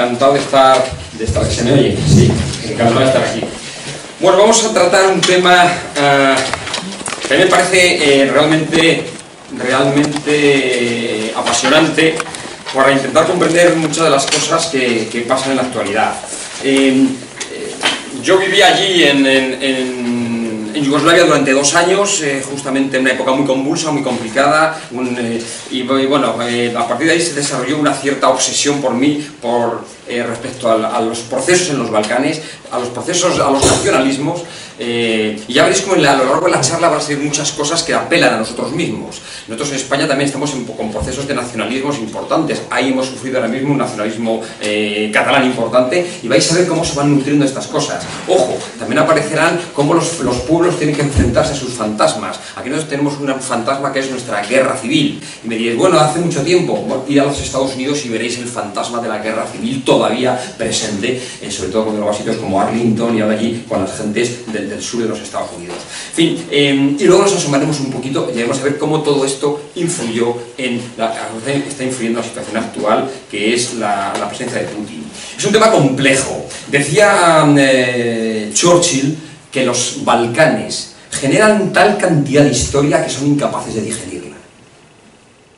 encantado de estar, de estar, ¿se me oye? Sí, encantado de estar aquí. Bueno, vamos a tratar un tema eh, que a mí me parece eh, realmente, realmente apasionante para intentar comprender muchas de las cosas que, que pasan en la actualidad. Eh, yo viví allí en, en, en en Yugoslavia durante dos años, eh, justamente en una época muy convulsa, muy complicada, un, eh, y, y, bueno, eh, a partir de ahí se desarrolló una cierta obsesión por mí, por respecto a, a, los procesos en los Balcanes, a los procesos, a los nacionalismos, y ya veréis como a lo largo de la charla van a ser muchas cosas que apelan a nosotros mismos. Nosotros en España también estamos en, con procesos de nacionalismos importantes, ahí hemos sufrido ahora mismo un nacionalismo catalán importante, y vais a ver cómo se van nutriendo estas cosas. Ojo, también aparecerán cómo los, los pueblos tienen que enfrentarse a sus fantasmas. Aquí nosotros tenemos un fantasma que es nuestra guerra civil. Y me diréis, bueno, hace mucho tiempo, ir a los Estados Unidos y veréis el fantasma de la guerra civil todavía presente, eh, sobre todo con los sitios como Arlington y ahora allí con las gentes del, del, sur de los Estados Unidos. Eh, y luego nos asomaremos un poquito y llegaremos a ver cómo todo esto influyó en la, está influyendo en la situación actual, que es la, presencia de Putin. Es un tema complejo. Decía eh, Churchill que los Balcanes generan tal cantidad de historia que son incapaces de digerirla.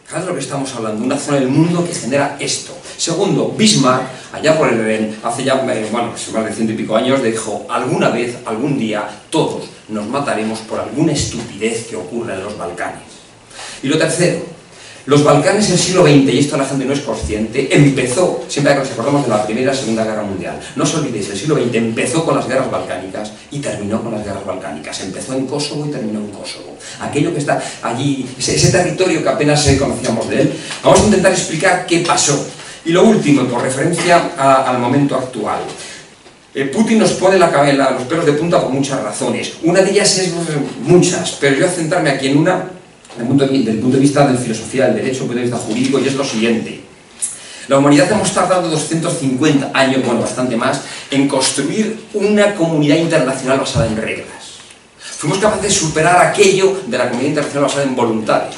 ¿Sabes de lo que estamos hablando? Una zona del mundo que genera esto. Segundo, Bismarck, allá por el, hace ya eh, bueno, más de ciento y pico años, dijo, alguna vez, algún día, todos nos mataremos por alguna estupidez que ocurra en los Balcanes. Y lo tercero, los Balcanes en el siglo XX, y esto la gente no es consciente, empezó, siempre que nos acordamos de la Primera y Segunda Guerra Mundial, no os olvidéis, el siglo XX empezó con las guerras balcánicas y terminó con las guerras balcánicas. Empezó en Kosovo y terminó en Kosovo. Aquello que está allí, ese territorio que apenas conocíamos de él, vamos a intentar explicar qué pasó. Y lo último, con referencia a, al momento actual. Eh, Putin nos pone la, la, los pelos de punta por muchas razones. Una de ellas es muchas, pero yo centrarme aquí en una desde el punto de vista de filosofía del derecho, desde el punto de vista jurídico, y es lo siguiente. La humanidad hemos tardado 250 años, bueno, bastante más, en construir una comunidad internacional basada en reglas. Fuimos capaces de superar aquello de la comunidad internacional basada en voluntades.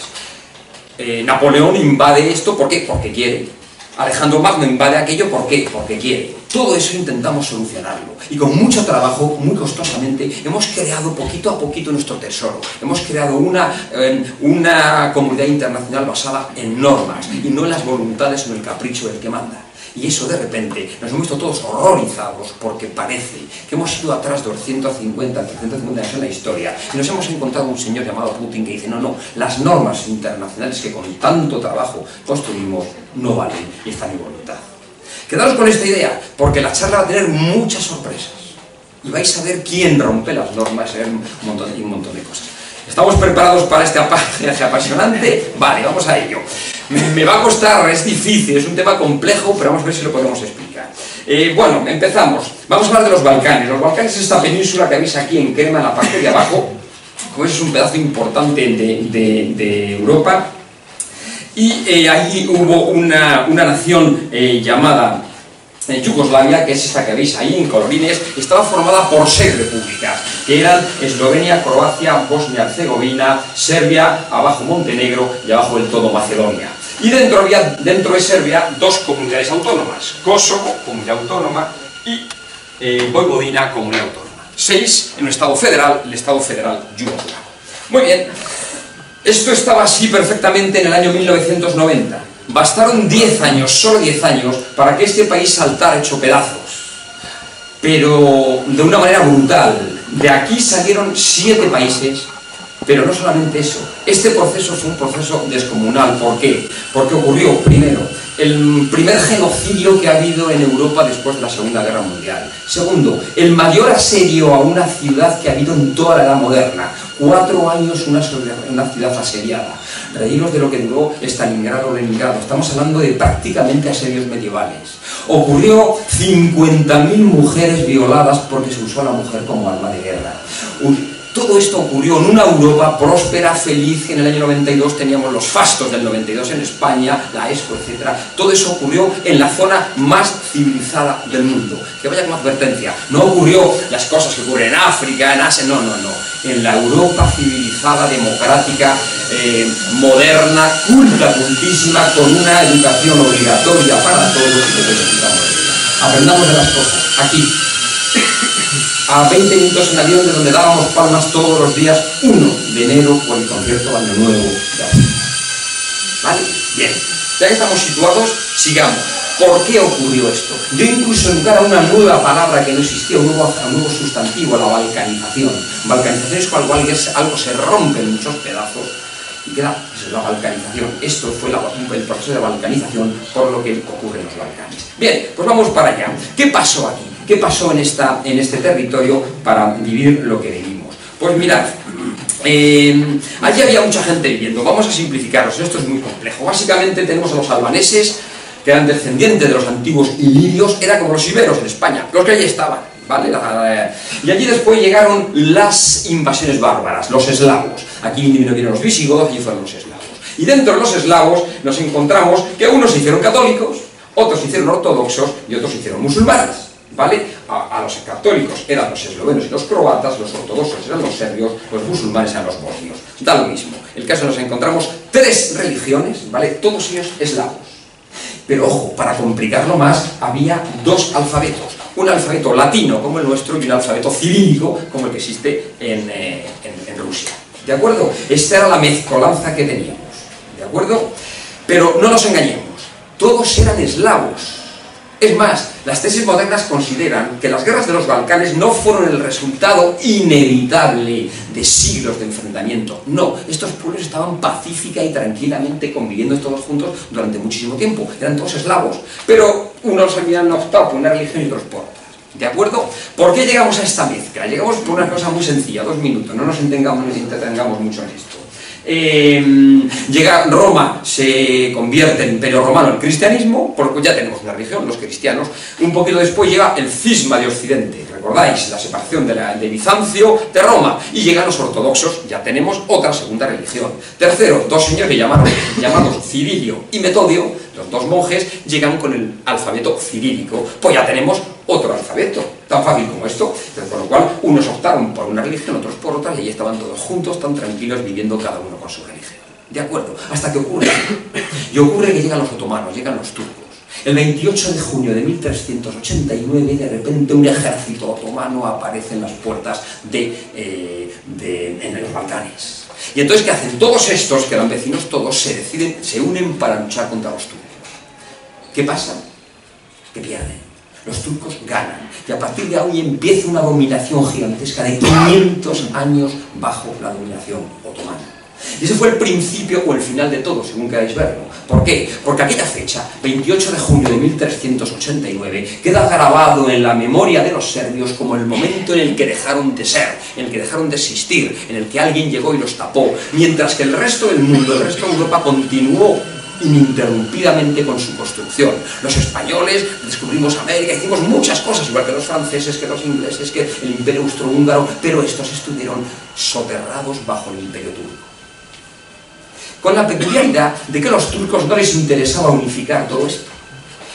Eh, Napoleón invade esto, ¿por qué? Porque quiere. Alejandro Magno invade aquello, ¿por qué? Porque quiere. Todo eso intentamos solucionarlo. Y con mucho trabajo, muy costosamente, hemos creado poquito a poquito nuestro tesoro. Hemos creado una, eh, una comunidad internacional basada en normas y no en las voluntades o en el capricho del que manda. Y eso de repente nos hemos visto todos horrorizados porque parece que hemos ido atrás 250, 350 años en la historia y nos hemos encontrado un señor llamado Putin que dice no, no, las normas internacionales que con tanto trabajo construimos no valen y están en voluntad. Quedaros con esta idea, porque la charla va a tener muchas sorpresas. Y vais a ver quién rompe las normas y un montón, un montón de cosas. ¿Estamos preparados para este apasionante? Vale, vamos a ello. Me va a costar, es difícil, es un tema complejo, pero vamos a ver si lo podemos explicar. Eh, bueno, empezamos. Vamos a hablar de los Balcanes. Los Balcanes es esta península que veis aquí en crema, en la parte de abajo. Como es un pedazo importante de, Europa. Y eh, allí hubo una, una nación eh, llamada en Yugoslavia, que es esta que veis ahí en colorines, estaba formada por seis repúblicas, que eran Eslovenia, Croacia, Bosnia-Herzegovina, Serbia, abajo Montenegro y abajo del todo Macedonia. Y dentro había, dentro de Serbia, dos comunidades autónomas, Kosovo, comunidad autónoma, y eh, Vojvodina, comunidad autónoma. Seis en un estado federal, el estado federal yugoslavo. Muy bien, esto estaba así perfectamente en el año 1990. Bastaron 10 años, solo 10 años, para que este país saltara hecho pedazos. Pero de una manera brutal. De aquí salieron 7 países, pero no solamente eso. Este proceso fue un proceso descomunal. ¿Por qué? Porque ocurrió, primero, el primer genocidio que ha habido en Europa después de la Segunda Guerra Mundial. Segundo, el mayor asedio a una ciudad que ha habido en toda la edad moderna. Cuatro años una, ciudad asediada. Reíros de lo que duró Stalingrado o Leningrado. Estamos hablando de prácticamente asedios medievales. Ocurrió 50.000 mujeres violadas porque se usó a la mujer como arma de guerra. Todo esto ocurrió en una Europa próspera, feliz, en el año 92 teníamos los fastos del 92 en España, la ESCO, etc. Todo eso ocurrió en la zona más civilizada del mundo. Que vaya como advertencia, no ocurrió las cosas que ocurren en África, en Asia, no, no, no. En la Europa civilizada, democrática, eh, moderna, culta, cultísima, con una educación obligatoria para todos que. Aprendamos de las cosas, aquí, a 20 minutos en avión de donde dábamos palmas todos los días 1 de enero por el concierto de Año Nuevo ¿Vale? Bien, ya estamos situados, sigamos. ¿Por qué ocurrió esto? Yo incluso educar a una nueva palabra que no existía, un nuevo, nuevo sustantivo, la balcanización. Balcanización es cuando algo se rompe en muchos pedazos y queda, eso es la balcanización. Esto fue el proceso de balcanización por lo que ocurre en los Balcanes. Bien, pues vamos para allá. ¿Qué pasó aquí? ¿Qué pasó en, esta, en este territorio para vivir lo que vivimos? Pues mirad, eh, allí había mucha gente viviendo, vamos a simplificaros, esto es muy complejo. Básicamente tenemos a los albaneses, que eran descendientes de los antiguos ilirios, era como los iberos en España, los que allí estaban, ¿vale? Y allí después llegaron las invasiones bárbaras, los eslavos. Aquí vinieron los visigodos y fueron los eslavos. Y dentro de los eslavos nos encontramos que unos se hicieron católicos, otros se hicieron ortodoxos y otros se hicieron musulmanes. ¿Vale? A, los católicos eran los eslovenos y los croatas, los ortodoxos eran los serbios, los musulmanes eran los bosnios. Da lo mismo. El caso nos encontramos tres religiones, ¿vale? Todos ellos eslavos. Pero ojo, para complicarlo más, había dos alfabetos. Un alfabeto latino como el nuestro y un alfabeto cirílico como el que existe en, eh, en Rusia. ¿De acuerdo? Esta era la mezcolanza que teníamos. ¿De acuerdo? Pero no nos engañemos. Todos eran eslavos es más, las tesis modernas consideran que las guerras de los Balcanes no fueron el resultado inevitable de siglos de enfrentamiento. No, estos pueblos estaban pacífica y tranquilamente conviviendo todos juntos durante muchísimo tiempo. Eran todos eslavos, pero unos habían optado por una religión y otros por. ¿De acuerdo? ¿Por qué llegamos a esta mezcla? Llegamos por una cosa muy sencilla, dos minutos, no nos entendamos, nos entretengamos mucho en esto. Em, llega Roma, se convierte en imperio romano el cristianismo, porque ya tenemos una religión, los cristianos. Un poquito después llega el cisma de Occidente, ¿recordáis? La separación de Bizancio de Roma. Y llegan los ortodoxos, ya tenemos otra segunda religión. Tercero, dos señores llamados, llamados Cirilio y Metodio, los dos monjes, llegan con el alfabeto cirílico. Pues ya tenemos otro alfabeto, tan fácil como esto, por lo cual unos optaron por una religión, otros por otra, y allí estaban todos juntos, tan tranquilos, viviendo cada uno con su religión. ¿De acuerdo? Hasta que ocurre. Y ocurre que llegan los otomanos, llegan los turcos. El 28 de junio de 1389, de repente un ejército otomano aparece en las puertas de, eh, en los Balcanes. Y entonces, ¿qué hacen? Todos estos, que eran vecinos todos, se deciden, se unen para luchar contra los turcos. ¿Qué pasa? Que pierden los turcos ganan. Y a partir de ahí empieza una dominación gigantesca de 500 años bajo la dominación otomana. Y ese fue el principio o el final de todo, según queráis verlo. ¿Por qué? Porque aquella fecha, 28 de junio de 1389, queda grabado en la memoria de los serbios como el momento en el que dejaron de ser, en el que dejaron de existir, en el que alguien llegó y los tapó, mientras que el resto del mundo, el resto de Europa continuó ininterrumpidamente con su construcción. Los españoles descubrimos América, hicimos muchas cosas, igual que los franceses, que los ingleses, que el imperio austrohúngaro, pero estos estuvieron soterrados bajo el imperio turco. Con la peculiaridad de que a los turcos no les interesaba unificar todo esto.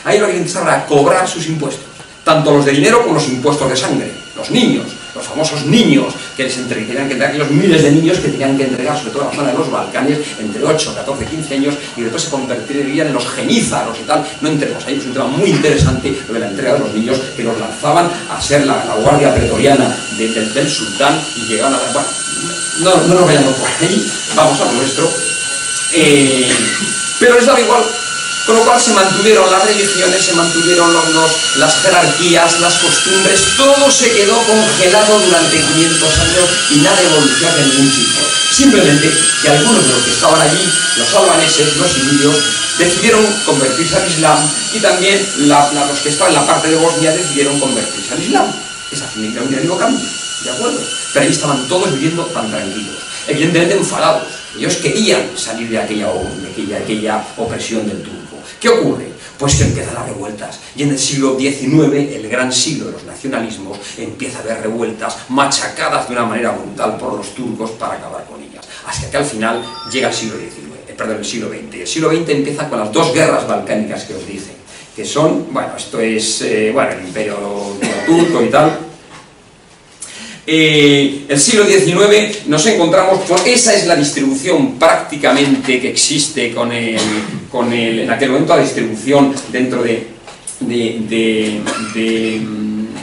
A ellos lo que les interesaba cobrar sus impuestos, tanto los de dinero como los impuestos de sangre, los niños, los famosos niños que les tenían que entregar, aquellos miles de niños que tenían que entregar, sobre todo en la zona de los Balcanes, entre 8, 14, 15 años, y después se convertirían en los genízaros y tal. No entremos ahí, es un tema muy interesante lo de la entrega de los niños que los lanzaban a ser la, guardia pretoriana del sultán y llegaban a... Bueno, no, no nos vayamos por ahí, vamos a lo nuestro. Eh, pero les daba igual con lo cual se mantuvieron las religiones, se mantuvieron los, las jerarquías, las costumbres, todo se quedó congelado durante 500 años y nada evolucionó de ningún tipo. Simplemente que algunos de los que estaban allí, los albaneses, los indios, decidieron convertirse al Islam y también los que estaban en la parte de Bosnia decidieron convertirse al Islam. Esa fue un único cambio, ¿de acuerdo? Pero ahí estaban todos viviendo tan tranquilos, evidentemente enfadados. Ellos querían salir de aquella, de aquella opresión del turco. ¿Qué ocurre? Pues que empiezan las revueltas. Y en el siglo XIX, el gran siglo de los nacionalismos, empieza a haber revueltas machacadas de una manera brutal por los turcos para acabar con ellas. Hasta que al final llega el siglo XIX, eh, perdón, el siglo XX. El siglo XX empieza con las dos guerras balcánicas que os dije, que son, bueno, esto es, eh, bueno, el imperio turco y tal, eh, el siglo XIX nos encontramos con esa es la distribución prácticamente que existe con el, con el en aquel momento la distribución dentro de,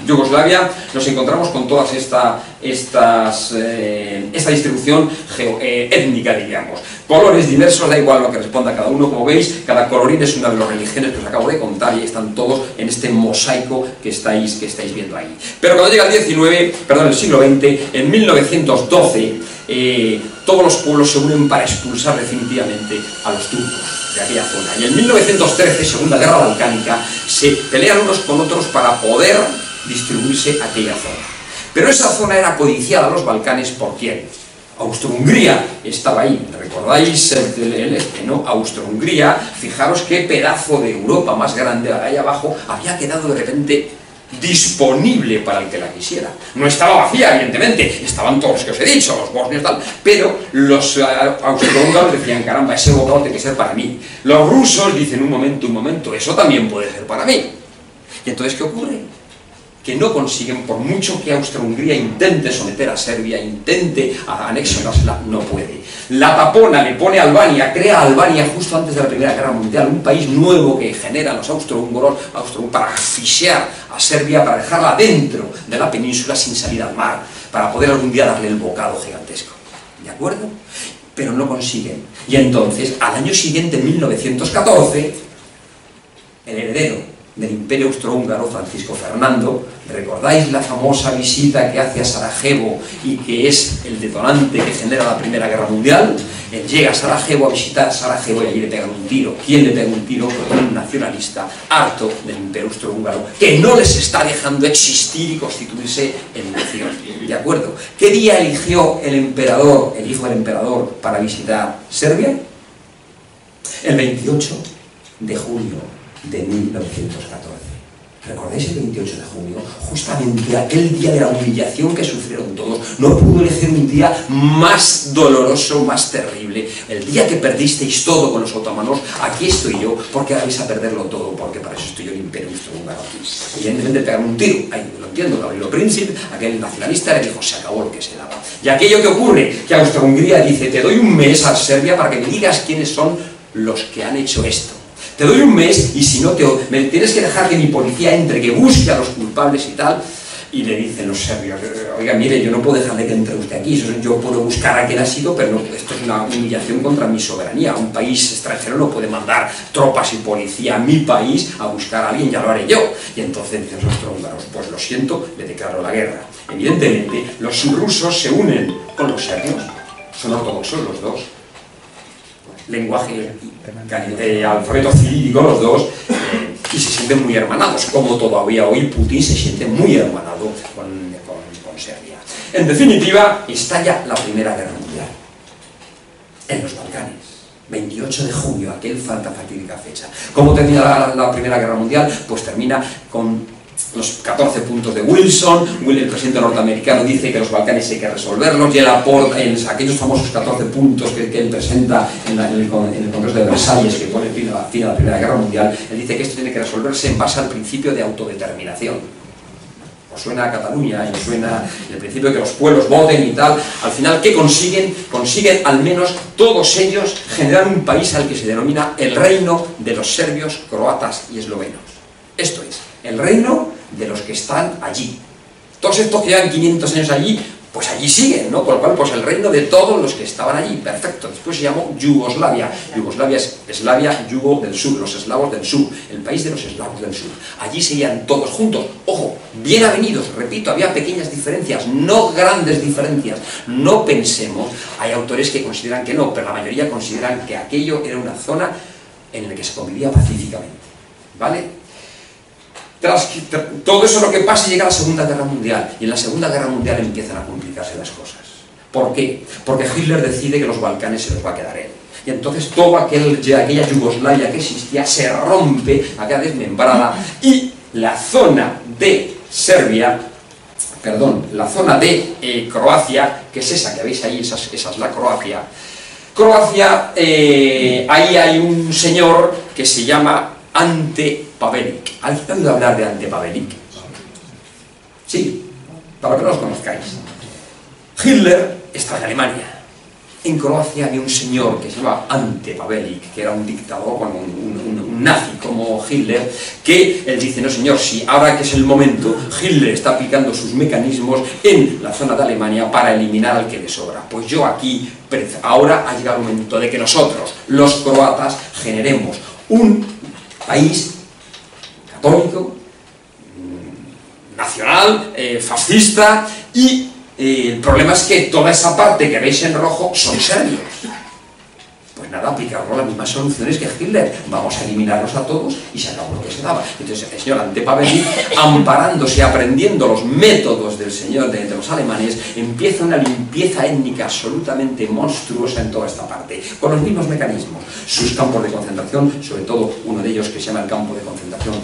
Yugoslavia nos encontramos con todas esta, eh, esta distribución eh, étnica, diríamos colores diversos, da igual lo que responda cada uno, como veis, cada colorín es una de las religiones que os acabo de contar y están todos en este mosaico que estáis, que estáis viendo ahí. Pero cuando llega el 19, perdón, el siglo XX, en 1912, eh, todos los pueblos se unen para expulsar definitivamente a los turcos de aquella zona. Y en 1913, Segunda Guerra Balcánica, se pelean unos con otros para poder distribuirse aquella zona. Pero esa zona era codiciada a los Balcanes por quién? Austro-Hungría estaba ahí, ¿recordáis el, este, no? Austro-Hungría, fijaros qué pedazo de Europa más grande, ahí abajo, había quedado de repente disponible para el que la quisiera. No estaba vacía, evidentemente, estaban todos los que os he dicho, los bosnios tal, pero los eh, austrohúngaros decían, caramba, ese bocado tiene que ser para mí. Los rusos dicen, un momento, un momento, eso también puede ser para mí. ¿Y entonces qué ocurre? Que no consiguen, por mucho que Austria-Hungría intente someter a Serbia, intente anexionársela, no puede. La tapona le pone a Albania, crea a Albania justo antes de la Primera Guerra Mundial, un país nuevo que generan los austrohúngaros austro para asfixiar a Serbia, para dejarla dentro de la península sin salir al mar, para poder algún día darle el bocado gigantesco. ¿De acuerdo? Pero no consiguen. Y entonces, al año siguiente, en 1914, el heredero del Imperio Austrohúngaro, Francisco Fernando. ¿Recordáis la famosa visita que hace a Sarajevo y que es el detonante que genera la Primera Guerra Mundial? Él llega a Sarajevo a visitar Sarajevo y allí le pegan un tiro. ¿Quién le pega un tiro? Un nacionalista harto del Imperio Austrohúngaro que no les está dejando existir y constituirse en nación. ¿De acuerdo? ¿Qué día eligió el emperador, el hijo del emperador, para visitar Serbia? El 28 de julio de 1914. ¿Recordáis el 28 de junio? Justamente aquel día de la humillación que sufrieron todos. No pudo elegir un día más doloroso, más terrible. El día que perdisteis todo con los otomanos, aquí estoy yo, porque vais a perderlo todo, porque para eso estoy yo el imperio aquí. Evidentemente pegaron un tiro, ahí lo entiendo, Gabriel Príncipe, aquel nacionalista le dijo, se acabó lo que se daba. Y aquello que ocurre, que Austro-Hungría dice, te doy un mes a Serbia para que me digas quiénes son los que han hecho esto te doy un mes y si no, te, me tienes que dejar que mi policía entre, que busque a los culpables y tal. Y le dicen los serbios, oiga, mire, yo no puedo dejarle que entre usted aquí, yo puedo buscar a quién ha sido, pero esto es una humillación contra mi soberanía. Un país extranjero no puede mandar tropas y policía a mi país a buscar a alguien, ya lo haré yo. Y entonces dicen los húngaros, pues lo siento, le declaro la guerra. Evidentemente, los rusos se unen con los serbios, son ortodoxos los dos, lenguaje, eh, alfabeto cirílico los dos, eh, y se sienten muy hermanados, como todavía hoy Putin se siente muy hermanado con, con, Serbia. En definitiva, estalla la Primera Guerra Mundial en los Balcanes. 28 de junio, aquel fatídica fecha. ¿Cómo termina la Primera Guerra Mundial? Pues termina con los 14 puntos de Wilson, el presidente norteamericano dice que los Balcanes hay que resolverlos, y él aporta en aquellos famosos 14 puntos que, él presenta en, el, Congreso de Versalles, que pone fin a, fin la Primera Guerra Mundial, él dice que esto tiene que resolverse en base al principio de autodeterminación. Os suena a Cataluña y suena el principio de que los pueblos voten y tal. Al final, ¿qué consiguen? Consiguen al menos todos ellos generar un país al que se denomina el reino de los serbios, croatas y eslovenos. Esto es, el reino de los que están allí. Todos estos que llevan 500 años allí, pues allí siguen, ¿no? Por lo cual, pues el reino de todos los que estaban allí, perfecto. Después se llamó Yugoslavia. Yugoslavia es Eslavia, Yugo del sur, los eslavos del sur, el país de los eslavos del sur. Allí seguían todos juntos. Ojo, bien avenidos, repito, había pequeñas diferencias, no grandes diferencias. No pensemos, hay autores que consideran que no, pero la mayoría consideran que aquello era una zona en la que se convivía pacíficamente. ¿Vale? Todo eso lo que pasa llega a la Segunda Guerra Mundial y en la Segunda Guerra Mundial empiezan a complicarse las cosas. ¿Por qué? Porque Hitler decide que los Balcanes se los va a quedar él. Y entonces toda aquel, aquella Yugoslavia que existía se rompe, aquella desmembrada, y la zona de Serbia, perdón, la zona de eh, Croacia, que es esa que veis ahí, esa, es la Croacia, Croacia, eh, ahí hay un señor que se llama Ante Pavelic. ¿Alguien ha oído hablar de Ante Pavelic? Sí, para que no los conozcáis. Hitler estaba en Alemania en Croacia había un señor que se llamaba Ante Pavelic, que era un dictador, bueno, un, nazi como Hitler, que él dice, no señor, si ahora que es el momento, Hitler está aplicando sus mecanismos en la zona de Alemania para eliminar al que le sobra. Pues yo aquí, ahora ha llegado el momento de que nosotros, los croatas, generemos un país católico, mm, nacional, eh, fascista y el problema es que toda esa parte que veis en rojo son serbios. Nada, aplicarlo las mismas soluciones que Hitler. Vamos a eliminarlos a todos y se acabó lo que se daba. Entonces el señor Antepaveli, amparándose, aprendiendo los métodos del señor de, los alemanes, empieza una limpieza étnica absolutamente monstruosa en toda esta parte, con los mismos mecanismos. Sus campos de concentración, sobre todo uno de ellos que se llama el campo de concentración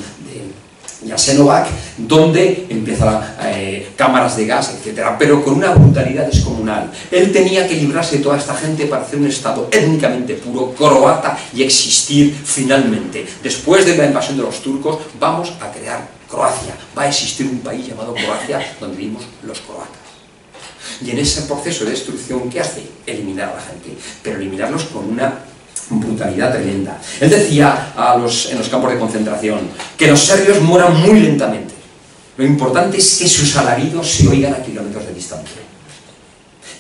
Jasenovac, donde empiezan eh, cámaras de gas, etcétera, pero con una brutalidad descomunal. Él tenía que librarse de toda esta gente para hacer un Estado étnicamente puro, croata, y existir finalmente. Después de la invasión de los turcos, vamos a crear Croacia. Va a existir un país llamado Croacia, donde vivimos los croatas. Y en ese proceso de destrucción, ¿qué hace? Eliminar a la gente, pero eliminarlos con una brutalidad tremenda. Él decía a en los campos de concentración que los serbios mueran muy lentamente. Lo importante es que sus alaridos se oigan a kilómetros de distancia.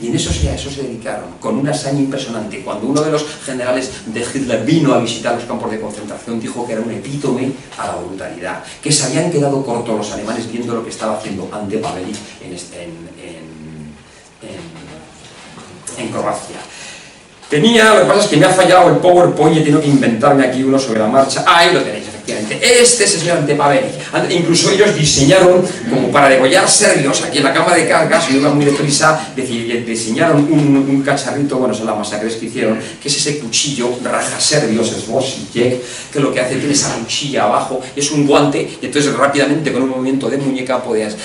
Y en eso se, eso se dedicaron, con una hazaña impresionante. Cuando uno de los generales de Hitler vino a visitar los campos de concentración, dijo que era un epítome a la brutalidad, que se habían quedado cortos los alemanes viendo lo que estaba haciendo ante Pavelic en, en Croacia. Tenía, lo que pasa es que me ha fallado el PowerPoint y he tenido que inventarme aquí uno sobre la marcha. Ahí lo tenéis, efectivamente. Este es el señor Antepaveli. Incluso ellos diseñaron, como para degollar serbios, aquí en la cama de cargas, y iba muy deprisa, diseñaron un, cacharrito, bueno, son las masacres que hicieron, que es ese cuchillo raja serbios, es que lo que hace tiene esa cuchilla abajo, es un guante, y entonces rápidamente con un movimiento de muñeca podías...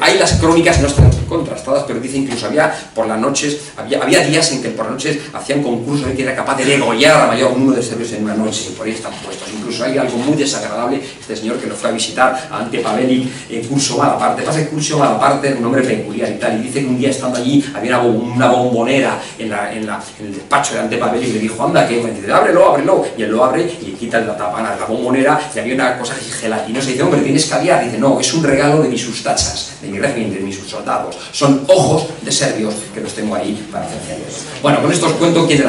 hay las crónicas, no están contrastadas, pero dicen que incluso había por las noches, había, había días en que por las noches hacían concurso de que era capaz de degollar a mayor número de serbios en una noche, y por ahí están puestos. Incluso hay algo muy desagradable, este señor que lo fue a visitar a Ante Pavelic en curso Malaparte. Pasa que curso Malaparte es un hombre peculiar y tal, y dice que un día estando allí había una, bombonera en, la, en, la, en, el despacho de Ante Pavelic y le dijo, anda, que dice, ábrelo, ábrelo, y él lo abre y quita la tapana de la bombonera y había una cosa gelatinosa y dice, hombre, ¿tienes caviar? dice, no, es un regalo de mis sustachas, de mi régimen, de mis soldados. Son ojos de serbios que los tengo ahí para hacer Bueno, con esto os cuento quién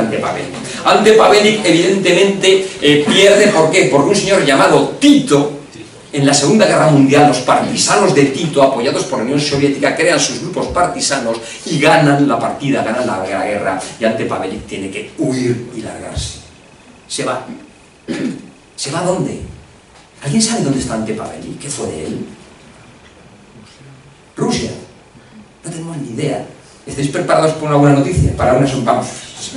Ante Pavelic, evidentemente, eh, pierde, ¿por qué? Porque un señor llamado Tito, en la Segunda Guerra Mundial, los partisanos de Tito, apoyados por la Unión Soviética, crean sus grupos partisanos y ganan la partida, ganan la, guerra, y Ante Pavelic tiene que huir y largarse. Se va. ¿Se va a dónde? ¿Alguien sabe dónde está Ante Pavelic? ¿Qué fue de él? Rusia. No tenemos ni idea. ¿Estáis preparados para una buena noticia? Para una vamos,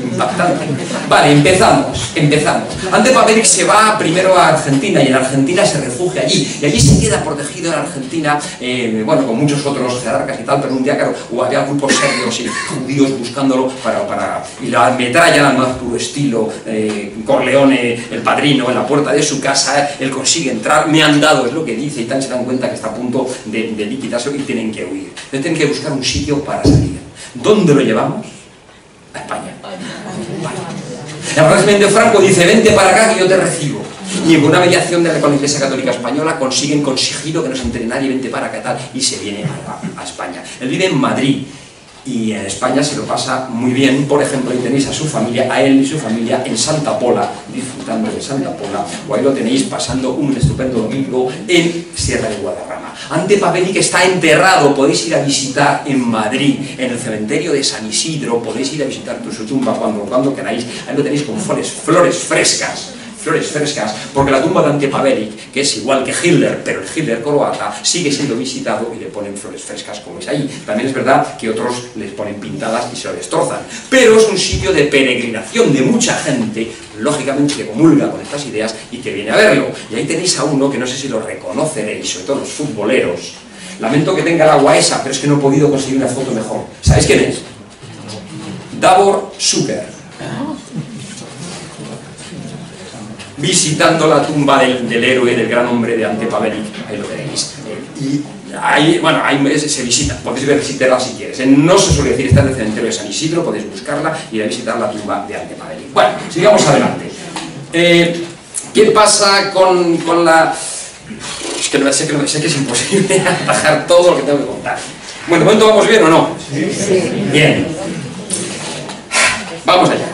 impactante. Vale, empezamos, empezamos. Ante Pavelic se va primero a Argentina y en Argentina se refugia allí. Y allí se queda protegido en Argentina, eh, bueno, con muchos otros jerarcas y tal, pero un día, claro, había grupos serbios y judíos buscándolo para... para y la metrallan al más puro estilo, eh, Corleone, el padrino, en la puerta de su casa, él consigue entrar, me han dado, es lo que dice, y tal se dan cuenta que está a punto de, liquidarse y tienen que huir. Tienen que buscar un sitio para salir. ¿Dónde lo llevamos? A España. El régimen de Franco dice, vente para acá que yo te recibo. Y en una mediación de la Iglesia Católica Española consiguen con sigilo que no se entere nadie, vente para acá tal, y se viene a, a España. Él vive en Madrid, y en España se lo pasa muy bien. Por ejemplo, ahí tenéis a su familia, a él y su familia en Santa Pola, disfrutando de Santa Pola, o ahí lo tenéis pasando un estupendo domingo en Sierra de Guadarrama. Ante Paveli, que está enterrado, podéis ir a visitar en Madrid, en el cementerio de San Isidro, podéis ir a visitar su tumba cuando, cuando queráis, ahí lo tenéis con flores, flores frescas flores frescas, porque la tumba de Ante Pavelic, que es igual que Hitler, pero el Hitler croata, sigue siendo visitado y le ponen flores frescas como es ahí. También es verdad que otros les ponen pintadas y se lo destrozan. Pero es un sitio de peregrinación de mucha gente, lógicamente que comulga con estas ideas y que viene a verlo. Y ahí tenéis a uno que no sé si lo reconoceréis, sobre todo los futboleros. Lamento que tenga el agua esa, pero es que no he podido conseguir una foto mejor. ¿Sabéis quién es? Davor Zucker visitando la tumba del, héroe, del gran hombre de Antepavelic, ahí lo veréis. Y ahí, bueno, ahí se visita, podéis visitarla si quieres. No se suele decir, está en el cementerio de San Isidro, podéis buscarla y ir a visitar la tumba de Antepavelic. Bueno, sigamos adelante. Eh, ¿Qué pasa con, con la...? Es que, no, sé, que sé que es imposible atajar todo lo que tengo que contar. Bueno, ¿de momento vamos bien o no? Sí. Bien. Vamos allá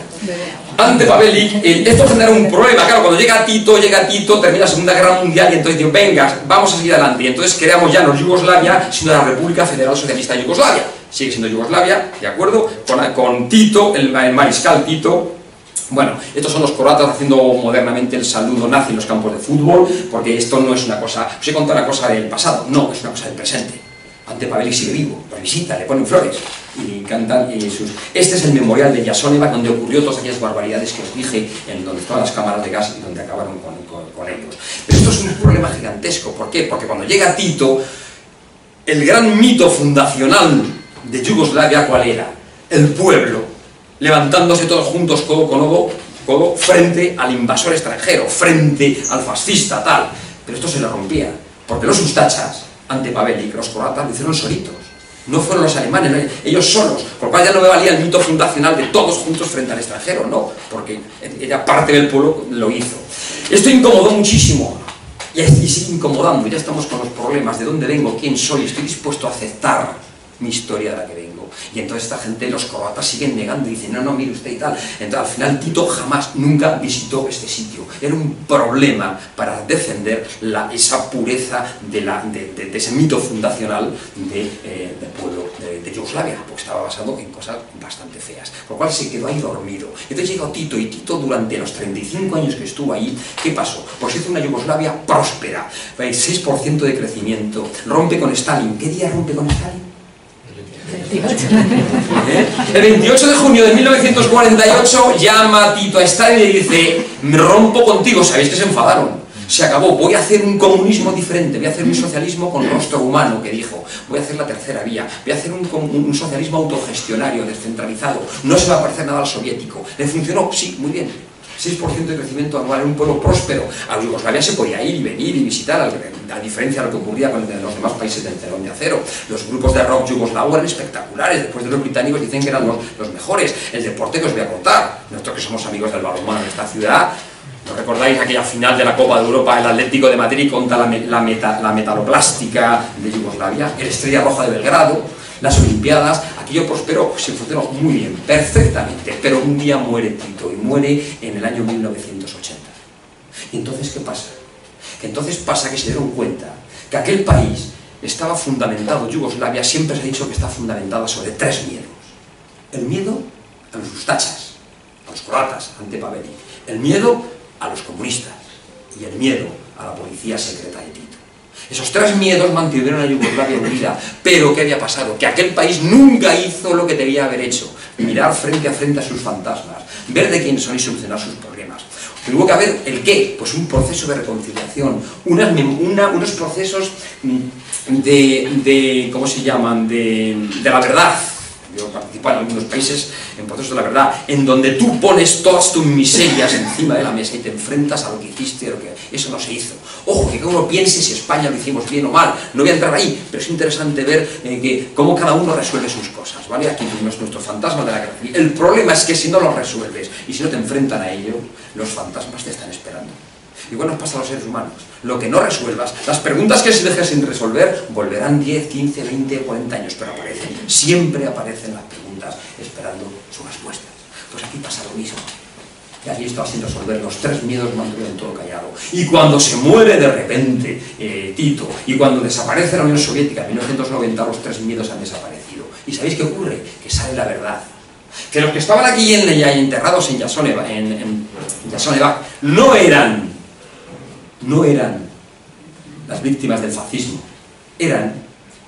ante Pavelic, esto genera un problema, claro, cuando llega Tito, llega Tito, termina la Segunda Guerra Mundial y entonces digo, venga, vamos a seguir adelante, y entonces creamos ya no Yugoslavia, sino la República Federal Socialista de Yugoslavia, sigue siendo Yugoslavia, ¿de acuerdo? Con, Tito, el, mariscal Tito, bueno, estos son los croatas haciendo modernamente el saludo nazi en los campos de fútbol, porque esto no es una cosa, os he contado una cosa del pasado, no, es una cosa del presente. Ante Pavelic sigue vivo, lo visita, le ponen flores y cantan y sus... Este es el memorial de Yasoneva donde ocurrió todas aquellas barbaridades que os dije, en donde estaban las cámaras de gas y donde acabaron con, con, ellos. Pero esto es un problema gigantesco, ¿por qué? Porque cuando llega Tito, el gran mito fundacional de Yugoslavia, ¿cuál era? El pueblo, levantándose todos juntos codo con codo, codo frente al invasor extranjero, frente al fascista, tal. Pero esto se le rompía, porque los ustachas, ante Pavelic, los croatas, lo hicieron solitos no fueron los alemanes, ellos solos, por lo cual ya no me valía el mito fundacional de todos juntos frente al extranjero, no, porque ella parte del pueblo lo hizo. Esto incomodó muchísimo, y sigue incomodando, ya estamos con los problemas, de dónde vengo, quién soy, estoy dispuesto a aceptar mi historia de la que vengo. Y entonces esta gente, los croatas, siguen negando y dicen, no, no, mire usted y tal. Entonces al final Tito jamás, nunca visitó este sitio. Era un problema para defender la, esa pureza de, la, de, ese mito fundacional de, eh, del pueblo de, Yugoslavia, porque estaba basado en cosas bastante feas. Por lo cual se quedó ahí dormido. Entonces llegó Tito y Tito durante los 35 años que estuvo ahí, ¿qué pasó? Pues hizo una Yugoslavia próspera, 6% de crecimiento, rompe con Stalin. ¿Qué día rompe con Stalin? El 28 de junio de 1948 llama Tito a Stalin y le dice, me rompo contigo, sabéis que se enfadaron. Se acabó, voy a hacer un comunismo diferente, voy a hacer un socialismo con rostro humano, que dijo, voy a hacer la tercera vía, voy a hacer un, un socialismo autogestionario, descentralizado, no se va a parecer nada al soviético. ¿Le funcionó? Sí, muy bien 6% de crecimiento anual en un pueblo próspero. A Yugoslavia se podía ir y venir y visitar, a, diferencia de lo que ocurría con los demás países del telón de acero. Los grupos de rock yugoslavos eran espectaculares, después de los británicos dicen que eran los, mejores. El deporte que os voy a contar, nosotros que somos amigos del balonmano en esta ciudad, ¿No recordáis aquella final de la Copa de Europa, el Atlético de Madrid contra la, la, la metaloplástica de Yugoslavia, el Estrella Roja de Belgrado, las Olimpiadas, aquello prosperó, se funcionó muy bien, perfectamente, pero un día muere Tito y muere en el año 1980. ¿Y entonces qué pasa? Que entonces pasa que se dieron cuenta que aquel país estaba fundamentado, Yugoslavia siempre se ha dicho que está fundamentada sobre tres miedos. El miedo a los ustachas, a los croatas, ante Pavelic. El miedo a los comunistas y el miedo a la policía secreta. Esos tres miedos mantuvieron a Yugoslavia unida. Pero ¿qué había pasado? Que aquel país nunca hizo lo que debía haber hecho. Mirar frente a frente a sus fantasmas, ver de quiénes son y solucionar sus problemas. Tuvo que haber el qué, pues un proceso de reconciliación, unos procesos mm, de, de, ¿cómo se llaman?, de la verdad, yo participo en algunos países en procesos de la verdad, en donde tú pones todas tus miserias encima de la mesa y te enfrentas a lo que hiciste, lo que eso no se hizo. Ojo, que cada uno piense si España lo hicimos bien o mal, no voy a entrar ahí, pero es interesante ver eh, que, cómo cada uno resuelve sus cosas, ¿vale? Aquí tenemos nuestro fantasma de la guerra El problema es que si no lo resuelves y si no te enfrentan a ello, los fantasmas te están esperando. Igual nos pasa a los seres humanos. Lo que no resuelvas, las preguntas que se dejes sin resolver, volverán 10, 15, 20, 40 años, pero aparecen. Siempre aparecen las preguntas esperando sus respuestas. Pues aquí pasa lo mismo. Y allí está sin resolver los tres miedos mantuvieron todo callado. Y cuando se muere de repente eh, Tito, y cuando desaparece la Unión Soviética en 1990, los tres miedos han desaparecido. ¿Y sabéis qué ocurre? Que sale la verdad que los que estaban aquí en, enterrados en Jasoneva, en, en no eran, no eran las víctimas del fascismo, eran,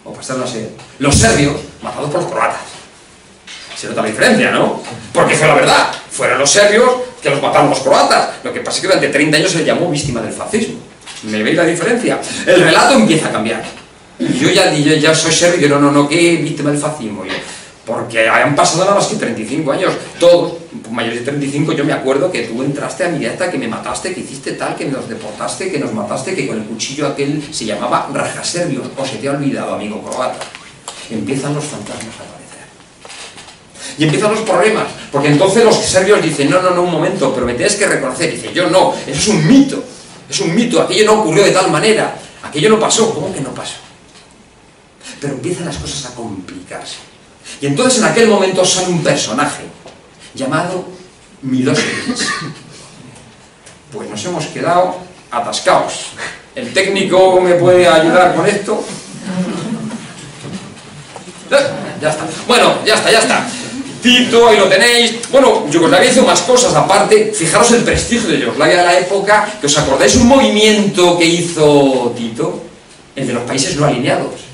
o pasarlo a ser, los serbios matados por los croatas. Se nota la diferencia, ¿no? Porque fue la verdad, fueron los serbios que los mataron los croatas. Lo que pasa es que durante 30 años se le llamó víctima del fascismo. ¿Me veis la diferencia? El relato empieza a cambiar. Yo ya, ya soy serbio, no, no, no, ¿qué víctima del fascismo? Yo, porque han pasado nada más que 35 años, todos, mayores de 35, yo me acuerdo que tú entraste a mi dieta, que me mataste, que hiciste tal, que nos deportaste, que nos mataste, que con el cuchillo aquel se llamaba Raja Serbio, o se te ha olvidado, amigo croata. Empiezan los fantasmas a aparecer. Y empiezan los problemas, porque entonces los serbios dicen, no, no, no, un momento, pero me tienes que reconocer. Dice, yo no, eso es un mito, es un mito, aquello no ocurrió de tal manera, aquello no pasó, ¿cómo que no pasó? Pero empiezan las cosas a complicarse. Y entonces en aquel momento sale un personaje llamado Milosevic. Pues nos hemos quedado atascados. ¿El técnico me puede ayudar con esto? Ya está. Bueno, ya está, ya está. Tito, ahí lo tenéis. Bueno, Yugoslavia hizo más cosas aparte. Fijaros el prestigio de Yugoslavia de la época, que os acordáis un movimiento que hizo Tito, el de los países no alineados.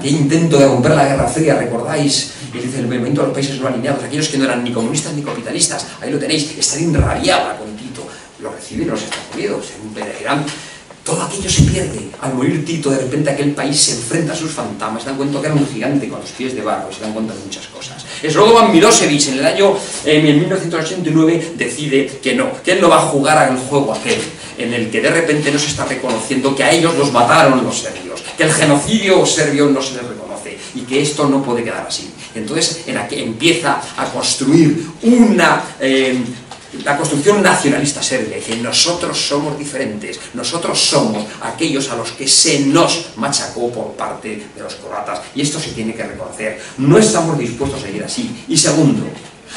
Aquel intento de romper la Guerra Fría, ¿recordáis? dice el movimiento de los países no alineados, aquellos que no eran ni comunistas ni capitalistas, ahí lo tenéis, estar enrabiada con Tito, lo reciben los Estados Unidos, en Irán, todo aquello se pierde. Al morir Tito, de repente aquel país se enfrenta a sus fantasmas, dan cuenta que era un gigante con los pies de barro, se dan cuenta de muchas cosas. Slobodan Milosevic en el año en 1989 decide que no, que él no va a jugar al juego aquel, en el que de repente no se está reconociendo que a ellos los mataron los serbios, que el genocidio serbio no se les reconoce y que esto no puede quedar así. Entonces en aquí empieza a construir una... Eh, la construcción nacionalista serbia, que nosotros somos diferentes, nosotros somos aquellos a los que se nos machacó por parte de los croatas, y esto se tiene que reconocer. No estamos dispuestos a seguir así. Y segundo,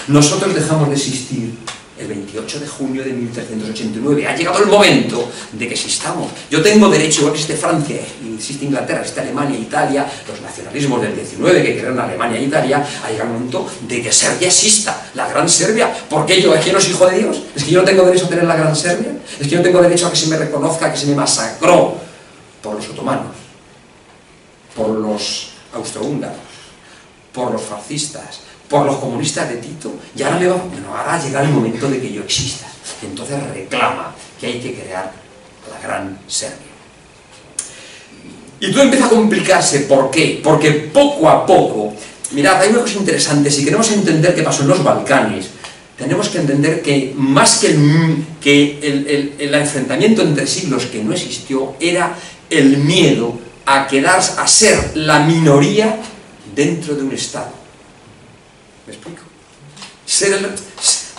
nosotros dejamos de existir el 28 de junio de 1389. Ha llegado el momento de que existamos. Yo tengo derecho, igual que existe Francia, existe Inglaterra, existe Alemania, Italia, los nacionalismos del 19 que crearon Alemania e Italia, ha llegado el momento de que Serbia exista, la Gran Serbia. ¿Por qué yo? ¿Es que no soy hijo de Dios? ¿Es que yo no tengo derecho a tener la Gran Serbia? ¿Es que yo no tengo derecho a que se me reconozca que se me masacró por los otomanos, por los austrohúngaros, por los fascistas, por los comunistas de Tito, y ahora, me va, bueno, ahora llega el momento de que yo exista. Entonces reclama que hay que crear la gran Serbia. Y todo empieza a complicarse, ¿por qué? Porque poco a poco, mirad, hay una cosa interesante, si queremos entender qué pasó en los Balcanes, tenemos que entender que más que el, que el, el enfrentamiento entre siglos que no existió, era el miedo a quedar, a ser la minoría dentro de un Estado. ¿Me explico? Ser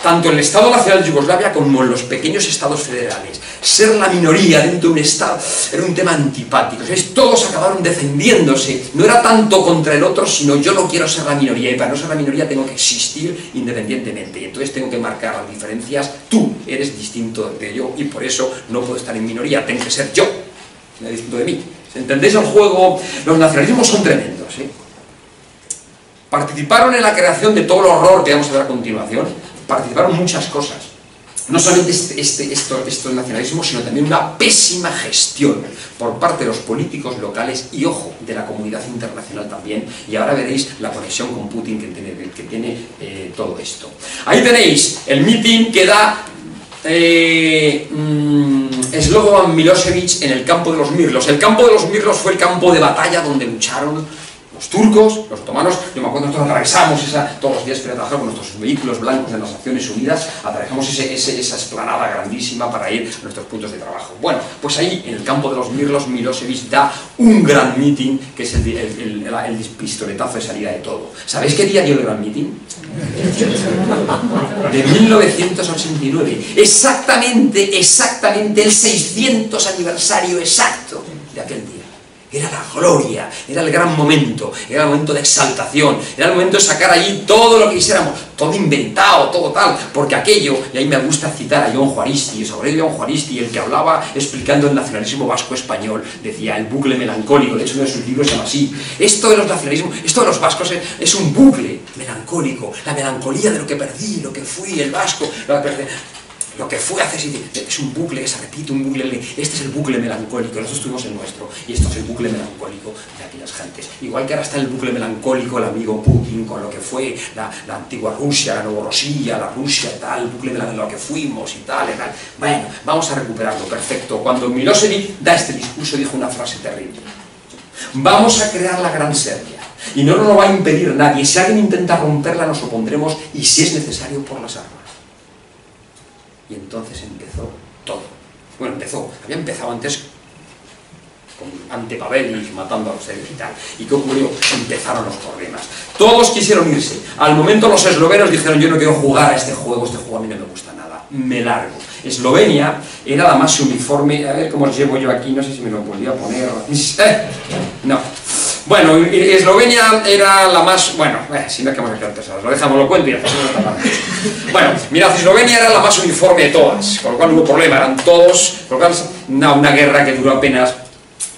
tanto en el Estado Nacional de Yugoslavia como en los pequeños estados federales. Ser la minoría dentro de un Estado era un tema antipático. todos acabaron defendiéndose. No era tanto contra el otro, sino yo no quiero ser la minoría. Y para no ser la minoría tengo que existir independientemente. Y entonces tengo que marcar las diferencias. Tú eres distinto de yo y por eso no puedo estar en minoría. Tengo que ser yo. Distinto de mí. ¿Entendéis el juego? Los nacionalismos son tremendos. ¿eh? Participaron en la creación de todo el horror que vamos a ver a continuación, participaron muchas cosas. No solamente este, este, estos nacionalismos, sino también una pésima gestión por parte de los políticos locales y, ojo, de la comunidad internacional también. Y ahora veréis la conexión con Putin que tiene, que tiene eh, todo esto. Ahí tenéis el meeting que da eh, mm, Slobodan Milosevic en el campo de los Mirlos. El campo de los Mirlos fue el campo de batalla donde lucharon los turcos, los otomanos, yo me acuerdo nosotros atravesamos esa, todos los días que trabajar con nuestros vehículos blancos de las Naciones Unidas, atravesamos esa esplanada grandísima para ir a nuestros puntos de trabajo. Bueno, pues ahí, en el campo de los Mirlos, Milosevic da un gran meeting, que es el, el, el, pistoletazo de salida de todo. ¿Sabéis qué día dio el gran meeting? De 1989. Exactamente, exactamente el 600 aniversario exacto de aquel día era la gloria, era el gran momento, era el momento de exaltación, era el momento de sacar allí todo lo que quisiéramos, todo inventado, todo tal, porque aquello, y ahí me gusta citar a John Juaristi, sobre John Juaristi, el que hablaba explicando el nacionalismo vasco español, decía el bucle melancólico, de hecho uno de sus libros se llama así, esto de los nacionalismos, esto de los vascos es, un bucle melancólico, la melancolía de lo que perdí, lo que fui, el vasco, lo que perdí, lo que fue hace es un bucle que se repite, un bucle, este es el bucle melancólico, nosotros tuvimos el nuestro, y esto es el bucle melancólico de aquellas gentes. Igual que ahora está el bucle melancólico, el amigo Putin, con lo que fue la, antigua Rusia, la Novorosilla, la Rusia tal, el bucle de lo que fuimos y tal, y tal. Bueno, vamos a recuperarlo, perfecto. Cuando Milosevic da este discurso, dijo una frase terrible. Vamos a crear la gran Serbia, y no nos lo va a impedir nadie. Si alguien intenta romperla, nos opondremos, y si es necesario, por las armas. Y entonces empezó todo. Bueno, empezó, había empezado antes con ante y matando a los seres y tal. ¿Y qué ocurrió? Empezaron los problemas. Todos quisieron irse. Al momento los eslovenos dijeron, yo no quiero jugar a este juego, este juego a mí no me gusta nada. Me largo. Eslovenia era la más uniforme, a ver cómo os llevo yo aquí, no sé si me lo podría poner. Eh, no. Bueno, Eslovenia era la más... Bueno, eh, si no que hemos quedado lo dejamos, lo cuento y ya Bueno, mirad, Eslovenia era la más uniforme de todas, con lo cual no hubo problema, eran todos, con lo cual una, una guerra que duró apenas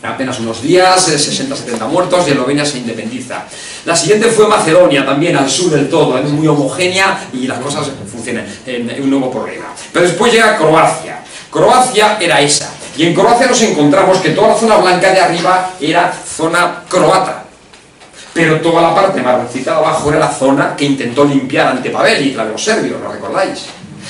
apenas unos días, 60-70 eh, muertos y Eslovenia se independiza. La siguiente fue Macedonia, también al sur del todo, es muy homogénea y las cosas funcionan, en un nuevo problema. Pero después llega Croacia. Croacia era esa, y en Croacia nos encontramos que toda la zona blanca de arriba era zona croata. Pero toda la parte marroncita de abajo era la zona que intentó limpiar ante Pavel y la de los serbios, ¿lo recordáis?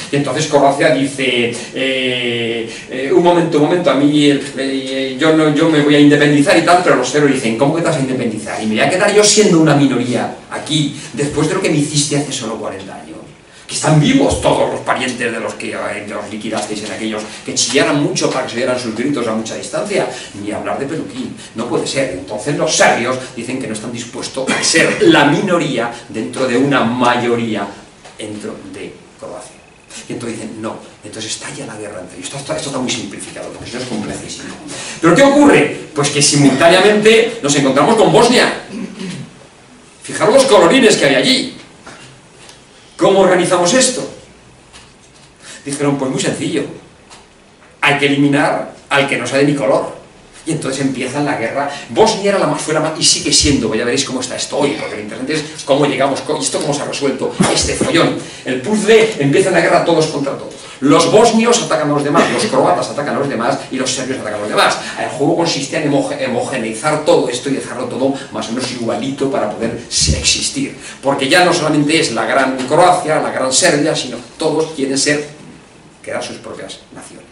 Y entonces Croacia dice, eh, eh, un momento, un momento, a mí eh, yo, no, yo me voy a independizar y tal, pero los serbios dicen, ¿cómo que te vas a independizar? Y me voy a quedar yo siendo una minoría aquí, después de lo que me hiciste hace solo 40 años que están vivos todos los parientes de los que eh, los liquidasteis en aquellos que chillaran mucho para que se dieran sus gritos a mucha distancia, ni hablar de peluquín, no puede ser. Entonces los serbios dicen que no están dispuestos a ser la minoría dentro de una mayoría dentro de Croacia. Y entonces dicen, no, entonces estalla la guerra entre ellos. Esto, esto está muy simplificado, porque eso es complejísimo. ¿Pero qué ocurre? Pues que simultáneamente nos encontramos con Bosnia. Fijaros los colorines que hay allí. ¿Cómo organizamos esto? Dijeron, pues muy sencillo. Hay que eliminar al que no sea de mi color. Y entonces empieza la guerra. Bosnia era la más, fue la más, y sigue siendo, ya veréis cómo está esto hoy, porque lo interesante es cómo llegamos, esto cómo se ha resuelto, este follón. El puzzle empieza la guerra todos contra todos. Los bosnios atacan a los demás, los croatas atacan a los demás y los serbios atacan a los demás. El juego consistía en homogeneizar todo esto y dejarlo todo más o menos igualito para poder existir. Porque ya no solamente es la gran Croacia, la gran Serbia, sino todos quieren ser, crear sus propias naciones.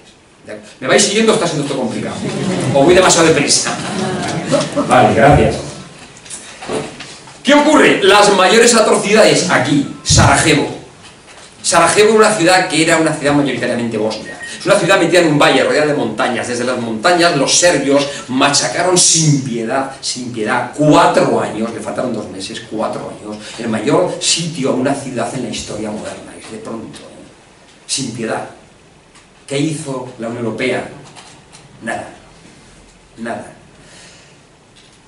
¿Me vais siguiendo o está siendo esto complicado? ¿O voy demasiado deprisa? Vale, gracias. ¿Qué ocurre? Las mayores atrocidades aquí, Sarajevo, Sarajevo era una ciudad que era una ciudad mayoritariamente bosnia. Es una ciudad metida en un valle rodeada de montañas. Desde las montañas los serbios machacaron sin piedad, sin piedad, cuatro años, le faltaron dos meses, cuatro años, el mayor sitio a una ciudad en la historia moderna. Y de pronto, sin piedad. ¿Qué hizo la Unión Europea? Nada. Nada.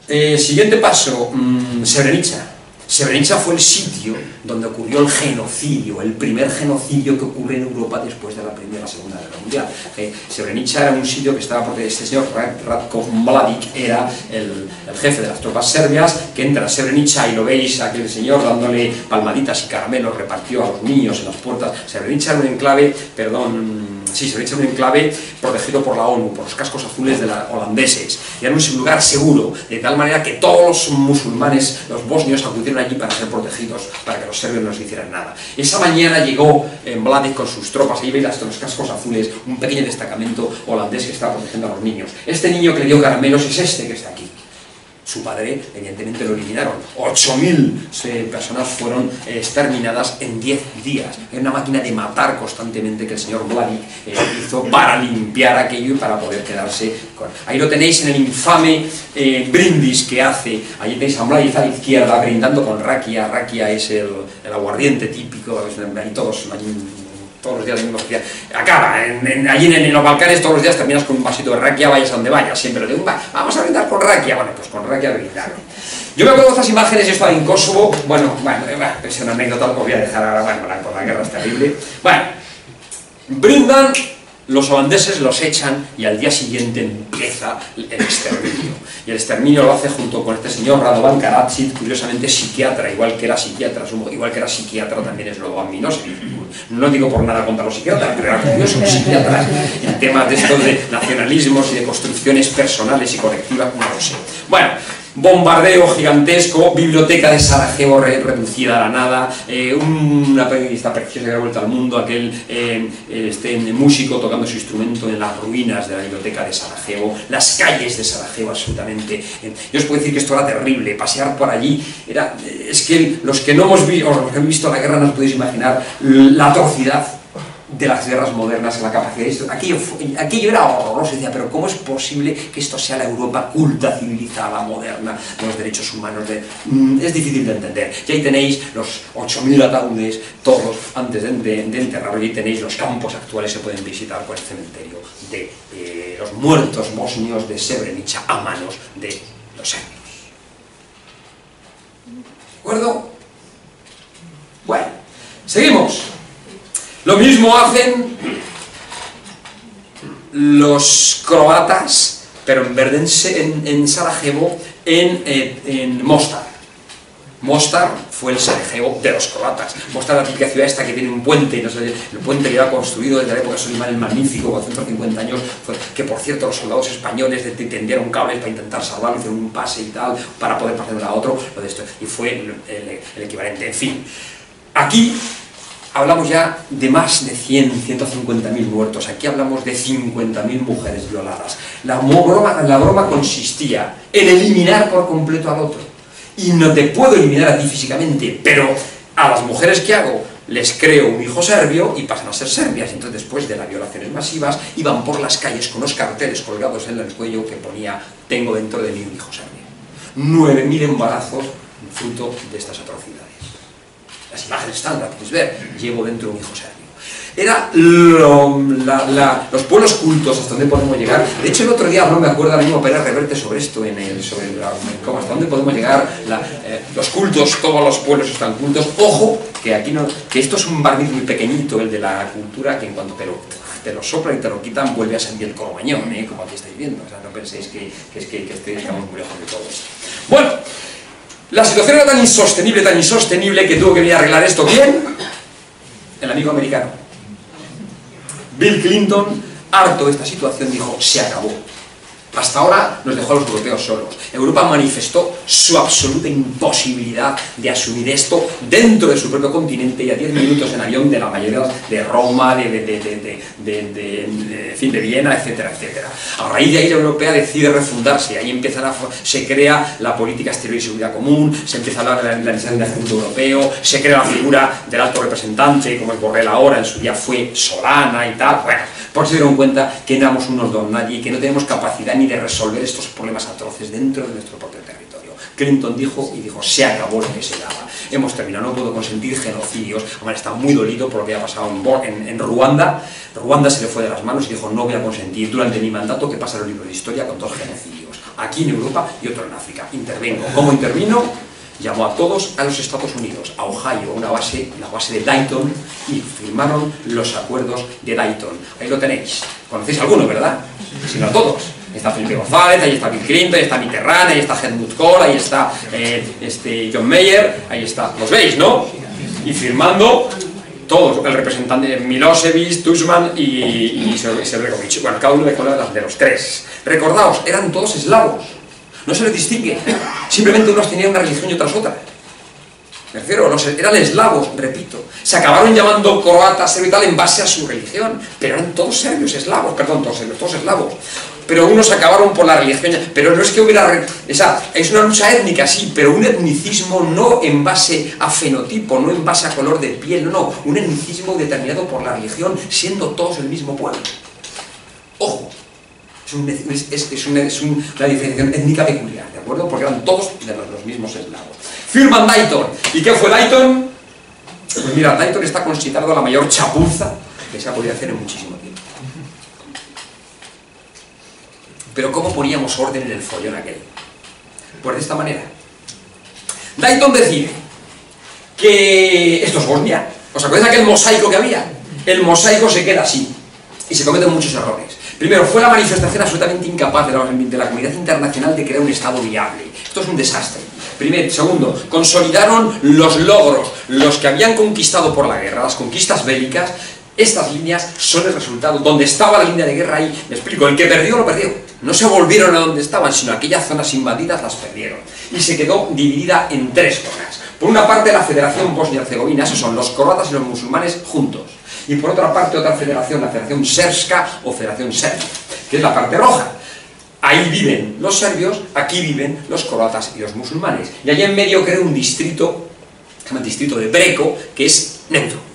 Eh, siguiente paso, mmm, Srebrenica. Srebrenica fue el sitio donde ocurrió el genocidio, el primer genocidio que ocurre en Europa después de la Primera y Segunda Guerra Mundial. Eh, Srebrenica era un sitio que estaba, porque este señor Radko Mladic era el, jefe de las tropas serbias, que entra a Srebrenica y lo veis, aquel señor dándole palmaditas y caramelos, repartió a los niños en las puertas. Srebrenica era un enclave, perdón, sí, se un enclave protegido por la ONU, por los cascos azules de los holandeses. Era un lugar seguro, de tal manera que todos los musulmanes, los bosnios, acudieron allí para ser protegidos, para que los serbios no les hicieran nada. Esa mañana llegó en Mladic con sus tropas, ahí veis los cascos azules, un pequeño destacamento holandés que estaba protegiendo a los niños. Este niño que le dio caramelos es este que está aquí su padre, evidentemente lo eliminaron. 8.000 personas fueron eh, exterminadas en 10 días. Era una máquina de matar constantemente que el señor Vladik eh, hizo para limpiar aquello y para poder quedarse con... Ahí lo tenéis en el infame eh, brindis que hace. Ahí tenéis a Vladik a la izquierda brindando con rakia. Rakia es el, aguardiente típico, ahí todos todos los días mismo Acaba, en, allí en, los Balcanes todos los días terminas con un vasito de raquia, vayas a donde vayas, siempre lo digo, vamos a brindar con raquia, bueno, pues con raquia brindar. Yo me acuerdo de estas imágenes, yo estaba en Kosovo, bueno, bueno, es una anécdota, os voy a dejar ahora, bueno, por la guerra es terrible. Bueno, brindan los holandeses los echan y al día siguiente empieza el exterminio. Y el exterminio lo hace junto con este señor Radovan Karadzic, curiosamente psiquiatra, igual que era psiquiatra, igual que era psiquiatra también es Slobodan Milosevic. No digo por nada contra los psiquiatras, pero era curioso, psiquiatras en temas de estos de nacionalismos y de construcciones personales y colectivas, no lo sé. Bueno, bombardeo gigantesco, biblioteca de Sarajevo reducida a la nada, eh, una periodista preciosa que ha vuelto al mundo, aquel eh, este, músico tocando su instrumento en las ruinas de la biblioteca de Sarajevo, las calles de Sarajevo absolutamente. Eh, yo os puedo decir que esto era terrible, pasear por allí, era, es que los que no hemos visto, los que han visto la guerra no os podéis imaginar la atrocidad de las guerras modernas, la capacidad de esto. Aquello, aquello era horroroso, decía, pero ¿cómo es posible que esto sea la Europa culta, civilizada, moderna, de los derechos humanos? De... Mm, es difícil de entender. Y ahí tenéis los 8.000 ataúdes, todos antes de, de, enterrarlo, y ahí tenéis los campos actuales, se pueden visitar por el cementerio de eh, los muertos bosnios de Srebrenica a manos de los serbios. ¿De acuerdo? Bueno, seguimos. Lo mismo hacen los croatas, pero en en, Sarajevo, eh, en, Mostar. Mostar fue el Sarajevo de los croatas. Mostar, la típica ciudad esta que tiene un puente, el puente que ha construido desde la época Solimán el Magnífico, con 150 años, que por cierto los soldados españoles tendieron cables para intentar salvarlo, hicieron un pase y tal, para poder pasar de a otro, lo de esto, y fue el equivalente. En fin, aquí hablamos ya de más de 100, 150 mil muertos. Aquí hablamos de 50 mil mujeres violadas. La broma, la broma consistía en eliminar por completo al otro. Y no te puedo eliminar a ti físicamente, pero a las mujeres que hago les creo un hijo serbio y pasan a ser serbias. Entonces, después de las violaciones masivas, iban por las calles con los carteles colgados en el cuello que ponía tengo dentro de mí un hijo serbio. 9.000 embarazos fruto de estas atrocidades las imágenes están, la podéis ver, llevo dentro un hijo serbio. Era los pueblos cultos hasta donde podemos llegar. De hecho, el otro día no me acuerdo ahora mismo Pérez Reverte sobre esto, en el, sobre cómo, hasta dónde podemos llegar. Eh, los cultos, todos los pueblos están cultos. Ojo, que aquí no, que esto es un barniz muy pequeñito, el de la cultura, que en cuanto te lo, te lo soplan y te lo quitan, vuelve a salir el cromañón, ¿eh? como aquí estáis viendo. O sea, no penséis que, que, es que estamos muy lejos de todo esto. Bueno, la situación era tan insostenible, tan insostenible que tuvo que venir a arreglar esto. ¿Quién? El amigo americano. Bill Clinton, harto de esta situación, dijo, se acabó. Hasta ahora nos dejó a los europeos solos. Europa manifestó su absoluta imposibilidad de asumir esto dentro de su propio continente y a 10 minutos en avión de la mayoría de Roma, de, de, de, fin, de Viena, etcétera, etcétera. A raíz de ahí la europea decide refundarse, ahí empieza se crea la política exterior y seguridad común, se empieza a hablar de la necesidad del Asunto Europeo, se crea la figura del alto representante, como el Borrell ahora, en su día fue Solana y tal, bueno, por se dieron cuenta que éramos unos don nadie y que no tenemos capacidad ni de resolver estos problemas atroces dentro de nuestro propio territorio. Clinton dijo y dijo, se acabó lo que se daba. Hemos terminado, no puedo consentir genocidios. Omar está muy dolido por lo que ha pasado en, en, Ruanda. Ruanda se le fue de las manos y dijo, no voy a consentir durante mi mandato que pase el libro de historia con dos genocidios. Aquí en Europa y otro en África. Intervengo. ¿Cómo intervino? llamó a todos a los Estados Unidos, a Ohio, una base, la base de Dayton, y firmaron los acuerdos de Dayton. Ahí lo tenéis. ¿Conocéis alguno, verdad? Si no todos. Está Felipe González, ahí está Bill Clinton, ahí está Mitterrand, ahí está Helmut Kohl, ahí está eh, este, John Mayer, ahí está. ¿Los veis, no? Y firmando todos, el representante Milosevic, Tushman y, y Bueno, cada uno de los tres. Recordaos, eran todos eslavos no se les distingue. Simplemente unos tenían una religión y otras otra. Me refiero, eran eslavos, repito. Se acabaron llamando croatas y tal en base a su religión, pero eran todos serbios, eslavos, perdón, todos serbios, todos eslavos. Pero unos acabaron por la religión, pero no es que hubiera... Esa, es una lucha étnica, sí, pero un etnicismo no en base a fenotipo, no en base a color de piel, no, no, un etnicismo determinado por la religión, siendo todos el mismo pueblo. Ojo, es, una, diferenciación étnica peculiar, ¿de acuerdo? Porque eran todos de los, mismos eslavos. Firman Dayton. ¿Y qué fue Dayton? Pues mira, Dayton está considerado la mayor chapuza que se ha podido hacer en muchísimo tiempo. Pero ¿cómo poníamos orden en el follón aquel? Pues de esta manera. Dayton decide que esto es Bosnia. ¿Os acordáis de aquel mosaico que había? El mosaico se queda así y se cometen muchos errores. Primero, fue la manifestación absolutamente incapaz de la, de la comunidad internacional de crear un Estado viable. Esto es un desastre. Primero, segundo, consolidaron los logros, los que habían conquistado por la guerra, las conquistas bélicas, estas líneas son el resultado. Donde estaba la línea de guerra ahí, me explico, el que perdió lo perdió. No se volvieron a donde estaban, sino aquellas zonas invadidas las perdieron. Y se quedó dividida en tres zonas. Por una parte la Federación Bosnia-Herzegovina, esos son los croatas y los musulmanes juntos. Y por otra parte otra federación, la Federación Srpska o Federación Serbia, que es la parte roja. Ahí viven los serbios, aquí viven los croatas y los musulmanes. Y allí en medio crea un distrito, se llama el distrito de Breco, que es neutro.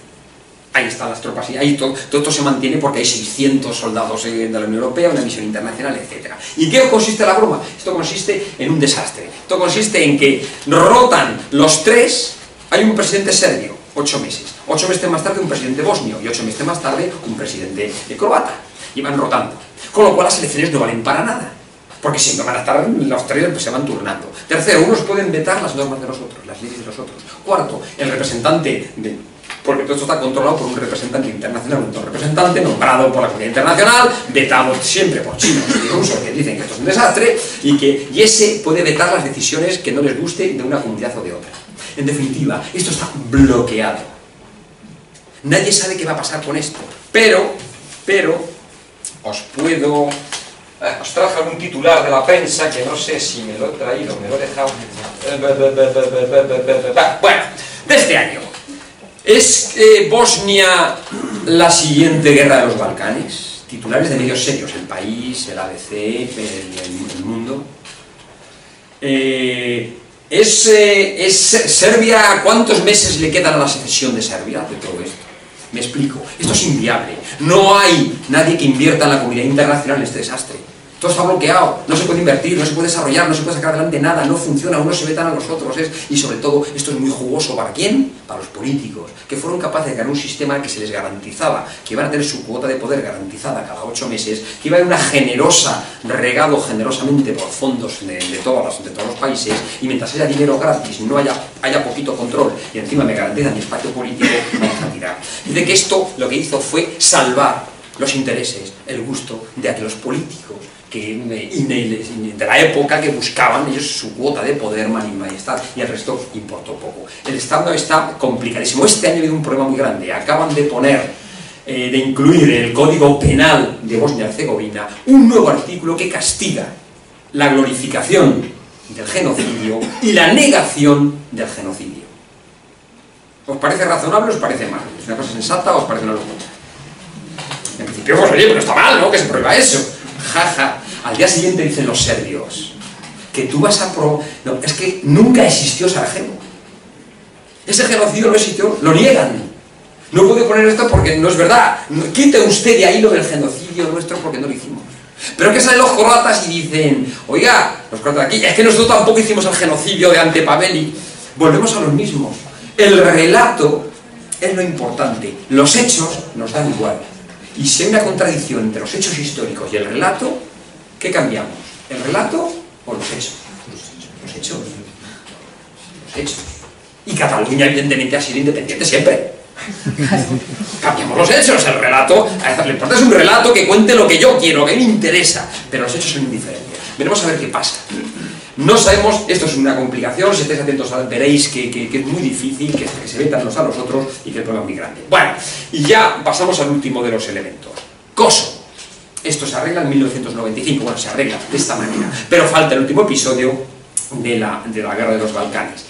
Ahí están las tropas y ahí todo, esto se mantiene porque hay 600 soldados de la Unión Europea, una misión internacional, etc. ¿Y qué consiste la broma? Esto consiste en un desastre. Esto consiste en que rotan los tres, hay un presidente serbio, ocho meses. Ocho meses más tarde un presidente bosnio y ocho meses más tarde un presidente croata. Y van rotando. Con lo cual las elecciones no valen para nada. Porque siempre van a estar los tres pues se van turnando. Tercero, unos pueden vetar las normas de los otros, las leyes de los otros. Cuarto, el representante de, porque todo esto está controlado por un representante internacional, un representante nombrado por la comunidad internacional, vetado siempre por chinos y rusos que dicen que esto es un desastre y que y ese puede vetar las decisiones que no les guste de una comunidad o de otra. En definitiva, esto está bloqueado. Nadie sabe qué va a pasar con esto, pero, pero, os puedo... Eh, os traje algún titular de la prensa que no sé si me lo he traído, me lo he dejado... Bueno, de este año. ¿Es Bosnia la siguiente guerra de los Balcanes? Titulares de medios serios, el país, el ABC, el mundo. Eh, ¿es, eh, ¿Es Serbia, cuántos meses le quedan a la secesión de Serbia de todo esto? Me explico, esto es inviable. No hay nadie que invierta en la comunidad internacional en este desastre. Todo está bloqueado, no se puede invertir, no se puede desarrollar, no se puede sacar adelante nada, no funciona, unos se vetan a los otros. Y sobre todo, esto es muy jugoso. ¿Para quién? Para los políticos, que fueron capaces de crear un sistema que se les garantizaba, que iban a tener su cuota de poder garantizada cada ocho meses, que iba a haber una generosa, regado generosamente por fondos de, de, todas de todos los países, y mientras haya dinero gratis, no haya, haya poquito control, y encima me garantizan mi espacio político, vamos a tirar. De que esto lo que hizo fue salvar los intereses, el gusto de aquellos políticos que de la época que buscaban ellos su cuota de poder, majestad, y el resto importó poco. El Estado está complicadísimo. Este año ha habido un problema muy grande. Acaban de poner, eh, de incluir en el Código Penal de Bosnia-Herzegovina un nuevo artículo que castiga la glorificación del genocidio y la negación del genocidio. ¿Os parece razonable o os parece mal? ¿Es una cosa sensata o os parece una locura? En principio, pues oye, pero está mal, ¿no? Que se prueba eso. Jaja. Ja. Al día siguiente dicen los serbios que tú vas a pro... No, es que nunca existió Sarajevo. Ese genocidio no existió, lo niegan. No puede poner esto porque no es verdad. Quite usted de ahí lo del genocidio nuestro porque no lo hicimos. Pero que salen los croatas y dicen, oiga, los croatas aquí, es que nosotros tampoco hicimos el genocidio de Antepaveli. Volvemos a los mismos. El relato es lo importante. Los hechos nos dan igual. Y si hay una contradicción entre los hechos históricos y el relato, ¿qué cambiamos? ¿El relato o los hechos? Los hechos. Los hechos. Y Cataluña evidentemente ha sido independiente siempre. Cambiamos los hechos, el relato, lo importante es un relato que cuente lo que yo quiero, que me interesa, pero los hechos son indiferentes. Veremos a ver qué pasa. No sabemos, esto es una complicación, si estáis atentos veréis que, que, que es muy difícil, que, se vetan los a los otros y que el problema es muy grande. Bueno, y ya pasamos al último de los elementos. Kosovo. Esto se arregla en 1995, bueno, se arregla de esta manera, pero falta el último episodio de la, de la guerra de los Balcanes.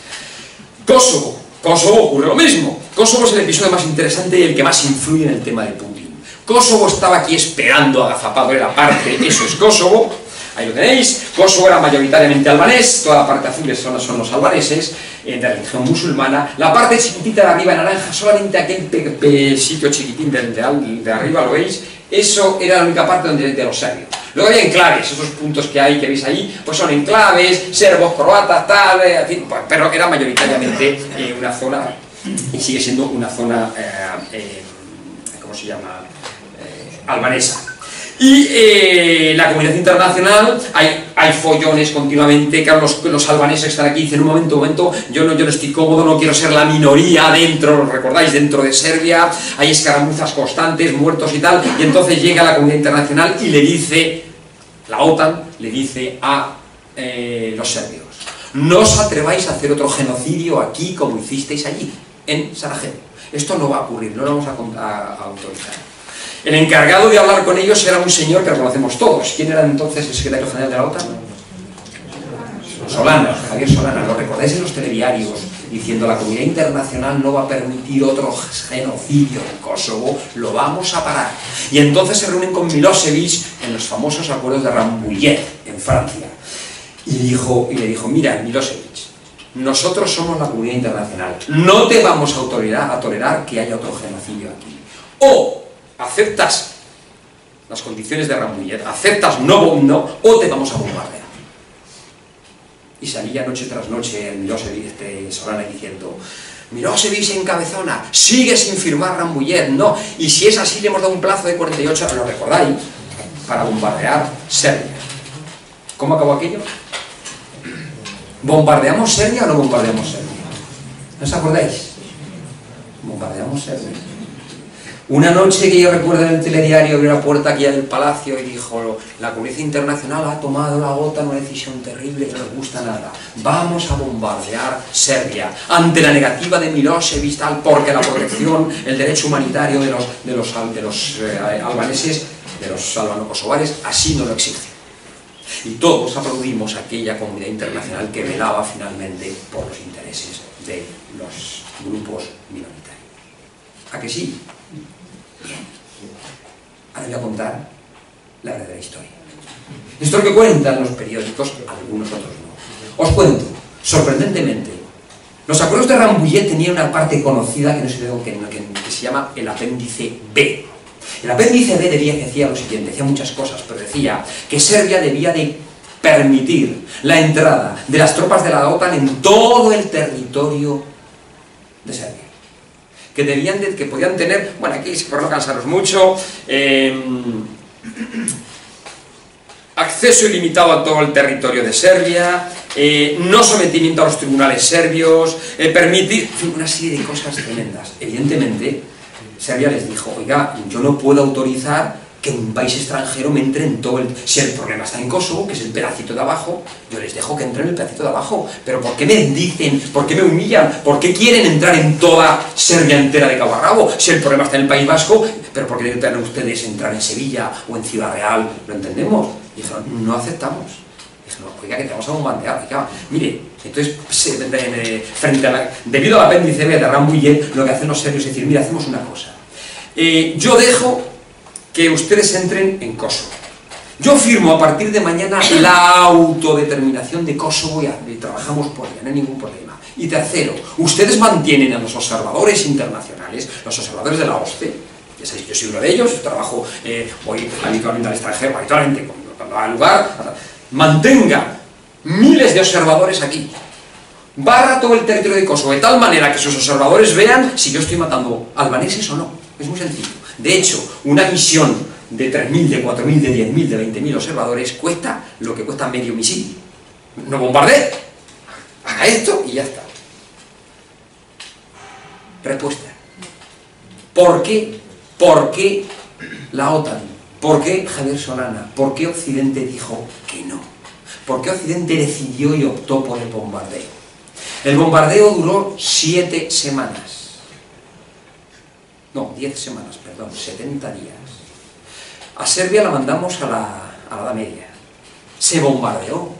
Kosovo. Kosovo ocurre lo mismo. Kosovo es el episodio más interesante y el que más influye en el tema de Putin. Kosovo estaba aquí esperando agazapado, era parte, eso es Kosovo, Ahí lo tenéis. Kosovo era mayoritariamente albanés, toda la parte azul son, son los albaneses, eh, de religión musulmana. La parte chiquitita de arriba naranja, solamente aquel pe, sitio chiquitín de, de, de, arriba, ¿lo veis? Eso era la única parte donde, de los serbios. Luego hay enclaves, esos puntos que hay, que veis ahí, pues son enclaves, serbos, croatas, tal, eh, pues, pero era mayoritariamente eh, una zona, y sigue siendo una zona, eh, ¿cómo se llama? Albanesa. Y eh, la comunidad internacional, hay, hay follones continuamente, claro, los, los, albaneses están aquí y dicen, un momento, un momento, yo no, yo no estoy cómodo, no quiero ser la minoría dentro, recordáis, dentro de Serbia, hay escaramuzas constantes, muertos y tal, y entonces llega la comunidad internacional y le dice, la OTAN le dice a eh, los serbios, no os atreváis a hacer otro genocidio aquí como hicisteis allí, en Sarajevo. Esto no va a ocurrir, no lo vamos a, autorizar. El encargado de hablar con ellos era un señor que lo conocemos todos. ¿Quién era entonces el secretario general de la OTAN? Solana, Javier Solana. ¿Lo recordáis en los telediarios? Diciendo la comunidad internacional no va a permitir otro genocidio en Kosovo, lo vamos a parar. Y entonces se reúnen con Milosevic en los famosos acuerdos de Rambouillet, en Francia. Y, dijo, y le dijo, mira, Milosevic, nosotros somos la comunidad internacional, no te vamos a tolerar, a tolerar que haya otro genocidio aquí. O aceptas las condiciones de Rambouillet, aceptas no, no, o te vamos a bombardear. Y salía noche tras noche el Milosevic este, Solana diciendo, Milosevic encabezona, sigue sin firmar Rambouillet, no, y si es así le hemos dado un plazo de 48 horas, ¿lo recordáis? Para bombardear Serbia. ¿Cómo acabó aquello? ¿Bombardeamos Serbia o no bombardeamos Serbia? ¿No os acordáis? Bombardeamos Serbia. Una noche que yo recuerdo en el telediario abrió la puerta aquí del palacio y dijo la comunidad internacional ha tomado la gota una decisión terrible que no les gusta nada. Vamos a bombardear Serbia ante la negativa de Milosevic tal porque la protección, el derecho humanitario de los, de los, de los eh, albaneses, de los albano-kosovares, así no lo exige. Y todos aplaudimos aquella comunidad internacional que velaba finalmente por los intereses de los grupos minoritarios. ¿A que sí? Ahora voy a contar la verdadera historia. Esto es lo que cuentan los periódicos, algunos otros no. Os cuento, sorprendentemente, los acuerdos de Rambouillet tenían una parte conocida que, no sé que, que, que se llama el apéndice B. El apéndice B debía, decía lo siguiente, decía muchas cosas, pero decía que Serbia debía de permitir la entrada de las tropas de la OTAN en todo el territorio de Serbia que debían de, que podían tener, bueno, aquí por no cansaros mucho, eh, acceso ilimitado a todo el territorio de Serbia, eh, no sometimiento a los tribunales serbios, eh, permitir, una serie de cosas tremendas. Evidentemente, Serbia les dijo, oiga, yo no puedo autorizar que un país extranjero me entre en todo el... Si el problema está en Kosovo, que es el pedacito de abajo, yo les dejo que entren en el pedacito de abajo. Pero ¿por qué me dicen? ¿Por qué me humillan? ¿Por qué quieren entrar en toda Serbia entera de cabo a rabo? Si el problema está en el País Vasco, ¿pero por qué deben ustedes entrar en Sevilla o en Ciudad Real? ¿Lo entendemos? Y dijeron, no aceptamos. Dijeron, oiga, que te vamos a bombardear. Mire, entonces, frente a la, debido al apéndice B de Rambouillet, lo que hacen los serbios es decir, mira, hacemos una cosa. Eh, yo dejo que ustedes entren en Kosovo. Yo firmo a partir de mañana la autodeterminación de Kosovo y, trabajamos por ella, no hay ningún problema. Y tercero, ustedes mantienen a los observadores internacionales, los observadores de la OSCE, ya sabéis, yo soy uno de ellos, trabajo, eh, voy habitualmente al extranjero, habitualmente cuando va al lugar, mantenga miles de observadores aquí, barra todo el territorio de Kosovo, de tal manera que sus observadores vean si yo estoy matando albaneses o no. Es muy sencillo. De hecho, una misión de 3.000, de 4.000, de 10.000, de 20.000 observadores cuesta lo que cuesta medio misil. No bombardee, haga esto y ya está. Respuesta. ¿Por qué? ¿Por qué la OTAN? ¿Por qué Javier Solana? ¿Por qué Occidente dijo que no? ¿Por qué Occidente decidió y optó por el bombardeo? El bombardeo duró siete semanas no, 10 semanas, perdón, 70 días. A Serbia la mandamos a la, a la Edad Media. Se bombardeó.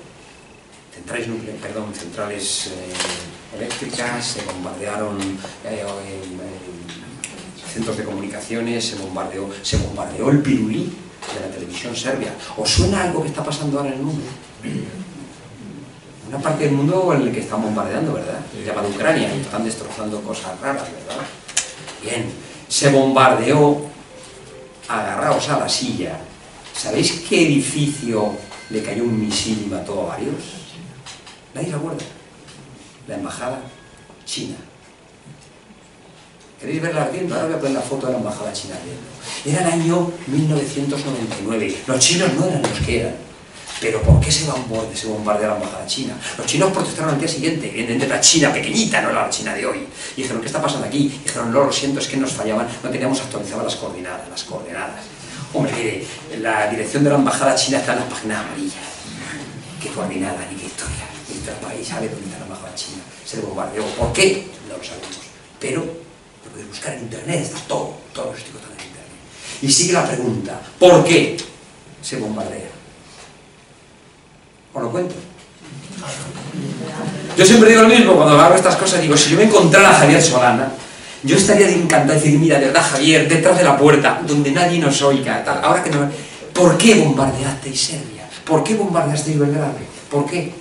Centrales, nucleares, perdón, centrales eh, eléctricas, se bombardearon eh, eh, centros de comunicaciones, se bombardeó, se bombardeó el pirulí de la televisión serbia. ¿Os suena algo que está pasando ahora en el mundo? Una parte del mundo en el que están bombardeando, ¿verdad? Llamado Ucrania, y están destrozando cosas raras, ¿verdad? Bien, se bombardeó, agarraos a la silla. ¿Sabéis qué edificio le cayó un misil y mató a varios? Nadie se acuerda. La embajada china. ¿Queréis verla ardiendo? Ahora voy a poner la foto de la embajada china ardiendo. Era el año 1999. Los chinos no eran los que eran. Pero ¿por qué se, bombardeó, se la embajada china? Los chinos protestaron al día siguiente, evidentemente la China pequeñita, no la China de hoy. Y dijeron, ¿qué está pasando aquí? Y dijeron, no, lo siento, es que nos fallaban, no teníamos actualizadas las coordenadas, las coordenadas. Hombre, mire, la dirección de la embajada china está en la página amarilla. ¿Qué coordinada ni qué historia? Y país sabe dónde está la embajada china. Se bombardeó. ¿Por qué? No lo sabemos. Pero lo podéis buscar en internet, está todo, todos los están en internet. Y sigue la pregunta, ¿por qué se bombardea? ¿Os lo cuento? Yo siempre digo lo mismo cuando hago estas cosas, digo, si yo me encontrara a Javier Solana, yo estaría encantado de decir, mira, de verdad, Javier, detrás de la puerta, donde nadie nos oiga, ahora que no... ¿Por qué bombardeasteis Serbia? ¿Por qué bombardeasteis Belgrado? ¿Por qué?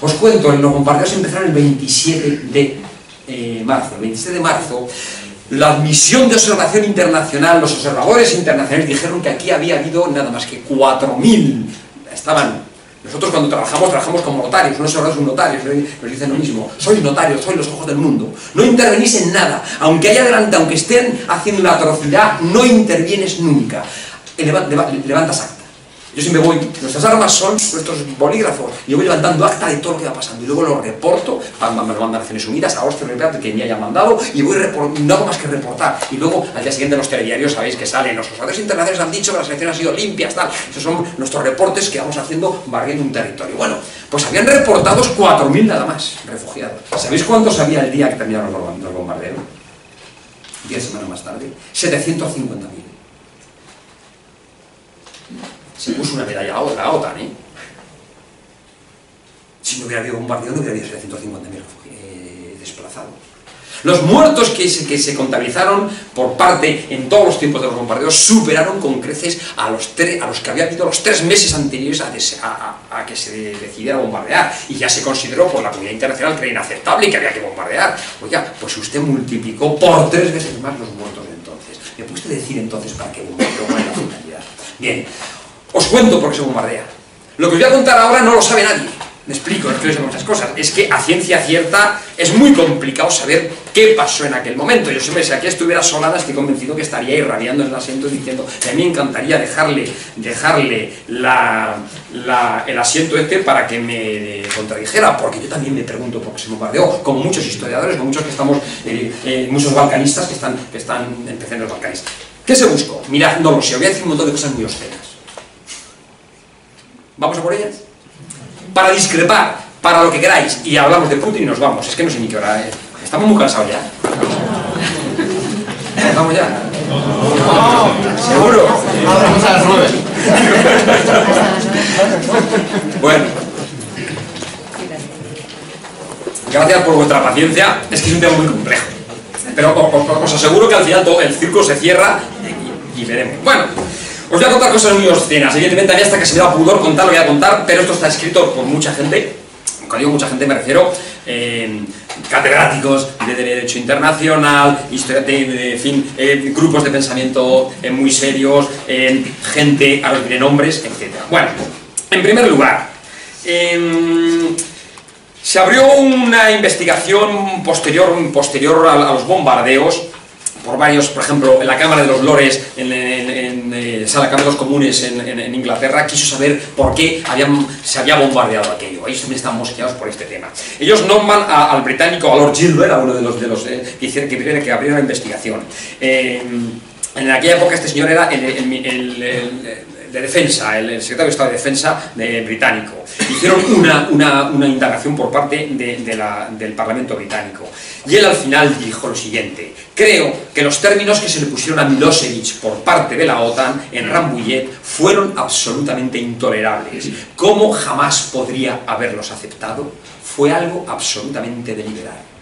Os cuento, los bombardeos empezaron el 27 de eh, marzo. El 27 de marzo, la misión de observación internacional, los observadores internacionales dijeron que aquí había habido nada más que 4.000, estaban nosotros cuando trabajamos, trabajamos como notarios, no solo un notario, nos dicen lo mismo, soy notario, soy los ojos del mundo. No intervenís en nada, aunque haya adelante, aunque estén haciendo una atrocidad, no intervienes nunca. Levantas acta. Yo siempre voy, nuestras armas son nuestros bolígrafos, y yo voy levantando acta de todo lo que va pasando, y luego lo reporto, me lo mandan Naciones Unidas, a Austria, que me haya mandado, y voy no más que reportar. Y luego, al día siguiente, los telediarios sabéis que salen, los observadores internacionales han dicho que las elecciones han sido limpias, tal. Esos son nuestros reportes que vamos haciendo barriendo un territorio. Bueno, pues habían reportados 4.000 nada más refugiados. ¿Sabéis cuántos había el día que terminaron los bombardeos? Diez semanas más tarde. 750.000 se puso una medalla a la OTAN, ¿eh? Si no hubiera habido bombardeo, no hubiera habido 750.000 eh, desplazados. Los muertos que se, que se contabilizaron por parte en todos los tiempos de los bombardeos superaron con creces a los, a los que había habido los tres meses anteriores a, a, que se decidiera bombardear. Y ya se consideró por la comunidad internacional que era inaceptable y que había que bombardear. Oiga, pues usted multiplicó por tres veces más los muertos de entonces. ¿Me puede decir entonces para qué bombardeó? ¿Cuál es la finalidad? Bien, os cuento por qué se bombardea. Lo que os voy a contar ahora no lo sabe nadie. Me explico, es que muchas cosas. Es que a ciencia cierta es muy complicado saber qué pasó en aquel momento. Yo siempre, si aquí estuviera Solana, estoy convencido que estaría irradiando en el asiento diciendo que a mí me encantaría dejarle, dejarle el asiento este para que me contradijera, porque yo también me pregunto por qué se bombardeó, como muchos historiadores, como muchos que estamos, eh, eh, muchos balcanistas que están, que están empezando los balcanistas. ¿Qué se buscó? Mirad, no lo sé, voy a decir un montón de cosas muy obscenas. ¿Vamos a por ellas? Para discrepar, para lo que queráis, y hablamos de Putin y nos vamos. Es que no sé ni qué hora es. Estamos muy cansados ya. ¿Vamos ya? ¿Seguro? Vamos a las nueve. Bueno. Gracias por vuestra paciencia. Es que es un tema muy complejo. Pero os, aseguro que al final todo el circo se cierra y, y veremos. Bueno. Os voy a contar cosas muy obscenas. Evidentemente a mí hasta que se me da pudor contar lo voy a contar, pero esto está escrito por mucha gente. Cuando digo mucha gente me refiero eh, catedráticos de Derecho Internacional, historia de, fin, eh, grupos de pensamiento eh, muy serios, gente, a los diré nombres, etc. Bueno, en primer lugar, em, se abrió una investigación posterior, posterior a los bombardeos por varios, por ejemplo, en la Cámara de los Lores, en, en, eh, Sala Cámara de los Comunes en, Inglaterra, quiso saber por qué se había bombardeado aquello. Ellos también están mosqueados por este tema. Ellos nombran al británico, a Lord Gilbert, a uno de los, de los eh, que, hicieron, que, que abrieron la investigación. Eh, en aquella época este señor era el de defensa, el, secretario de Estado de Defensa de, británico. Hicieron una, una, una indagación por parte del Parlamento británico. Y él al final dijo lo siguiente, creo que los términos que se le pusieron a Milosevic por parte de la OTAN en Rambouillet fueron absolutamente intolerables. ¿Cómo jamás podría haberlos aceptado? Fue algo absolutamente deliberado